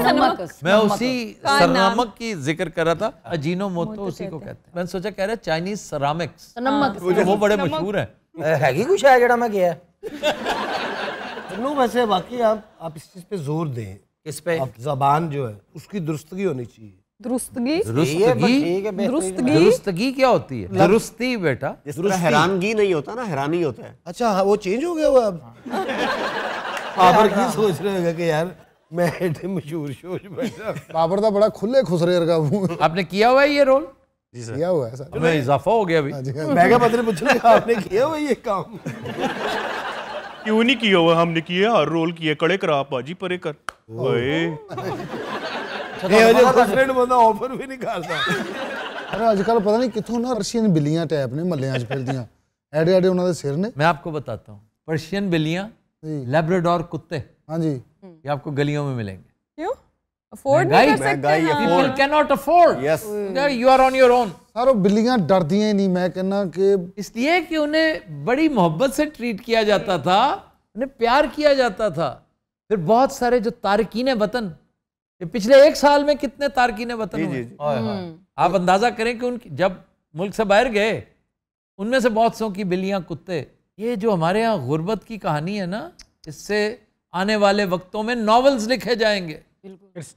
Speaker 3: नमक
Speaker 1: मैं उसी
Speaker 3: का
Speaker 1: सरनामक की ज़िक्र कर रहा था अजीनो मोतो उसी को कहते हैं। मैंने सोचा कह रहे चाइनीज़ सरामिक्स। वो बड़े मशहूर हैं।
Speaker 6: हैगी कुछ है जड़ा मैं गया?
Speaker 2: वैसे वाकई आप आप इस चीज़ पे ज़ोर दें।
Speaker 6: किस पे?
Speaker 2: आप जबान जो है उसकी दुरुस्तगी होनी चाहिए।
Speaker 3: दुरुस्तगी?
Speaker 1: दुरुस्तगी?
Speaker 3: दुरुस्तगी?
Speaker 1: दुरुस्तगी क्या होती है? दुरुस्ती बेटा।
Speaker 5: हैरानगी नहीं होता ना हैरानी होता है।
Speaker 2: अच्छा हाँ वो चेंज हो गया वो अब। आप और की सोच रहे होगा कि यार मैं एडे मशहूर शोज बैठा
Speaker 4: बाबर ਦਾ ਬੜਾ ਖੁੱਲੇ ਖੁਸਰੇ ਵਰਗਾ ਮੂੰਹ
Speaker 1: आपने किया हुआ है ये रोल
Speaker 4: किया हुआ है सर
Speaker 1: हमें इजाफा हो गया अभी
Speaker 4: हाँ जी हाँ
Speaker 2: मैं क्या पता नहीं पूछ रहा आपने किया हुआ ये काम
Speaker 10: क्यों नहीं किया हुआ हमने किया हर रोल किया कड़े करा बाजी परे कर ओए
Speaker 2: ਇਹ ਅਜੇ ਖੁਸਰੇ ਨੂੰ ਬੰਦਾ ਆਫਰ ਵੀ ਨਹੀਂ ਕਰਦਾ
Speaker 4: ਅਰੇ ਅੱਜ ਕੱਲ ਪਤਾ ਨਹੀਂ ਕਿੱਥੋਂ ਨਾ ਰਸ਼ੀਅਨ ਬਿੱਲੀਆਂ ਟਾਈਪ ਨੇ ਮੱਲਿਆਂ 'ਚ ਫਿਰਦੀਆਂ ਐਡੇ ਐਡੇ ਉਹਨਾਂ ਦੇ ਸਿਰ ਨੇ
Speaker 1: मैं आपको बताता हूँ पर्शियन बिल्लियाँ
Speaker 4: जी।
Speaker 1: लेब्रेडोर कुत्ते।
Speaker 4: हाँ जी।
Speaker 1: ये आपको गलियों में मिलेंगे।
Speaker 3: क्यों? अफोर्ड नहीं कर सकते
Speaker 1: people can not afford
Speaker 5: yes
Speaker 1: you are on your own
Speaker 4: sir बिल्लियाँ डरती हैं नहीं मैं कहना कि
Speaker 1: इसलिए कि उन्हें बड़ी मोहब्बत से ट्रीट किया जाता था उन्हें प्यार किया जाता था। फिर बहुत सारे जो तारकीन वतन पिछले एक साल में कितने तारकीन वतन हुए? हम्म। आप अंदाज़ा करें कि उनकी जब मुल्क से बाहर गए उनमें से बहुत सौ की बिल्लियाँ कुत्ते ये जो हमारे यहाँ गुर्बत की कहानी है ना इससे आने वाले वक्तों में नॉवेल्स लिखे जाएँगे।
Speaker 12: इट्स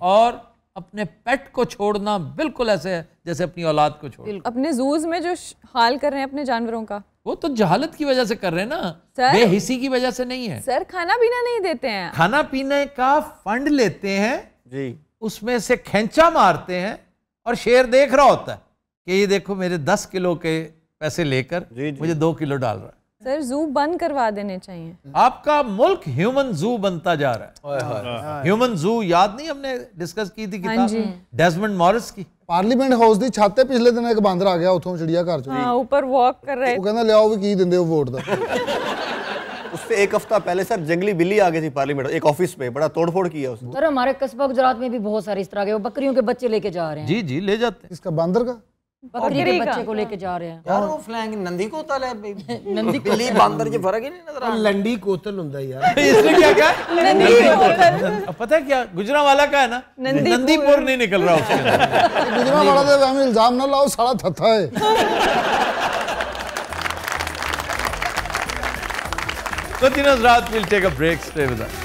Speaker 1: और अपने पेट को छोड़ना बिल्कुल ऐसे है जैसे अपनी औलाद को छोड़
Speaker 3: अपने जूज में जो हाल कर रहे हैं अपने जानवरों का।
Speaker 1: वो तो जहालत की वजह से कर रहे हैं ना।
Speaker 3: सर?
Speaker 1: बेहिसी की वजह से नहीं है।
Speaker 3: सर खाना पीना नहीं देते हैं।
Speaker 1: खाना पीने का फंड लेते हैं
Speaker 5: जी।
Speaker 1: उसमें से खेंचा मारते हैं और शेर देख रहा होता है कि ये देखो मेरे दस किलो के पैसे लेकर मुझे दो किलो डाल रहा है।
Speaker 3: सर जू बंद करवा देने चाहिए
Speaker 1: आपका मुल्क ह्यूमन जू बनता जा रहा है ह्यूमन जू याद नहीं हमने डिस्कस की थी
Speaker 3: हाँ जी।
Speaker 1: किताब डेजमंड मॉरिस की
Speaker 4: ਪਾਰਲੀਮੈਂਟ ਹਾਊਸ ਦੀ ਛੱਤ ਤੇ ਪਿਛਲੇ ਦਿਨ ਇੱਕ ਬਾਂਦਰ ਆ ਗਿਆ ਉਥੋਂ ਚਿੜੀਆ ਘਰ ਚੋਂ
Speaker 3: हाँ ऊपर वॉक कर रहे
Speaker 4: ਉਹ ਕਹਿੰਦਾ ਲਿਆਓ ਵੀ ਕੀ ਦਿੰਦੇ ਹੋ ਵੋਟ ਦਾ
Speaker 5: उससे एक हफ्ता पहले सर जंगली बिल्ली आ गई थी पार्लियामेंट एक ऑफिस में बड़ा तोड़फोड़ किया उसने
Speaker 9: सर हमारे कस्बा गुजरात में भी बहुत सारे इस तरह के वो बकरियों के बच्चे लेके जा रहे हैं
Speaker 1: जी जी ले जाते
Speaker 4: इसका बांदर का
Speaker 9: बकरी के
Speaker 3: बकरी का?
Speaker 9: बच्चे को लेके जा रहे हैं
Speaker 11: यार वो फ्लैंग नंदी को होता है
Speaker 9: नंदी
Speaker 11: बिल्ली बांदर च फर्क ही नहीं नजर आ रहा
Speaker 2: ਲੰਡੀ ਕੋਤਲ ਹੁੰਦਾ ਯਾਰ
Speaker 1: इसने क्या कहा पता है क्या गुजरावाला का है ना नंदीपुर नहीं निकल रहा उसके अंदर।
Speaker 4: ਗੁਜਰਾ ਵਾਲਾ ਦੇ ਐਵੇਂ ਇਲਜ਼ਾਮ ਨਾ ਲਾਓ ਸਾਲਾ ਥੱਥਾ ਹੈ
Speaker 1: Continuous Raat, we'll take a break. Stay with us.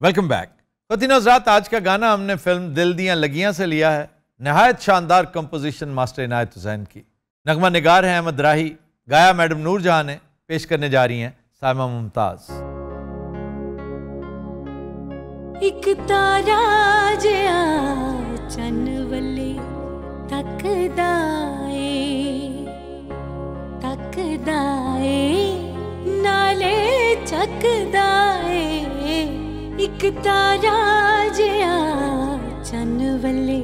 Speaker 1: Welcome back कतिनोज रात आज का गाना हमने फिल्म दिल दियां लगियां से लिया है नहायत शानदार कंपोजिशन मास्टर इनायत हुसैन की नगमा निगार है अहमद राही गाया मैडम नूर जहां ने पेश करने जा रही हैं साइमा मुमताज
Speaker 13: ਇੱਕ ਤਾਰਾ ਜਿਹਾ ਚੰਨ ਵੱਲੇ ਤੱਕਦਾ ਏ ਤੱਕਦਾ ਏ ਨਾਲੇ ਚੱਕਦਾ ਏ ਇੱਕ ਤਾਰਾ ਜਿਹਾ ਚੰਨ ਵੱਲੇ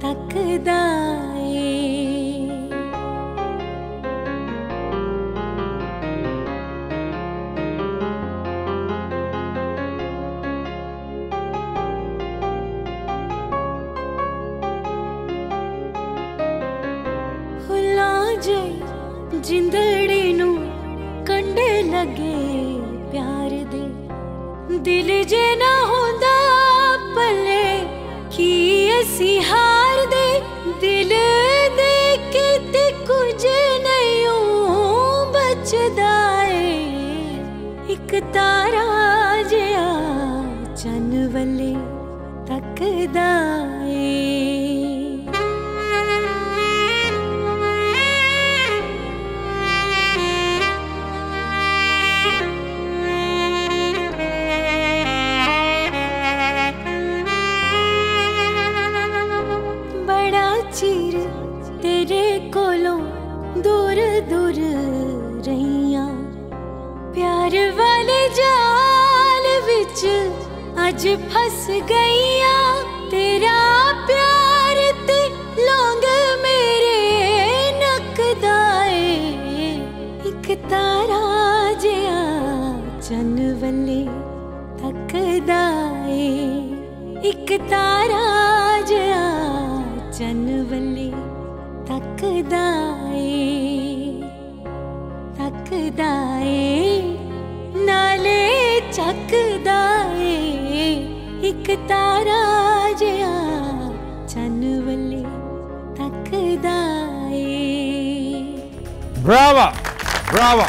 Speaker 13: ਤੱਕਦਾ ਏ। ਫੁੱਲਾਂ ਦਿਲ ਜੇ ਨਾ ਹੁੰਦਾ ਪੱਲੇ ਕੀ ਅਸੀਂ ਹਾਰ ਦੇ ਦਿਲ ਦੇ ਕਿਤੇ ਕੁਝ ਨਹੀਂ ਓ ਬਚਦਾ ਏ। ਇੱਕ ਤਾਰਾ ਜਿਹਾ ਚੰਨ ਵੱਲੇ ਤੱਕਦਾ फस गई तारा जया चनवले तकदाए।
Speaker 1: ब्रावा ब्रावा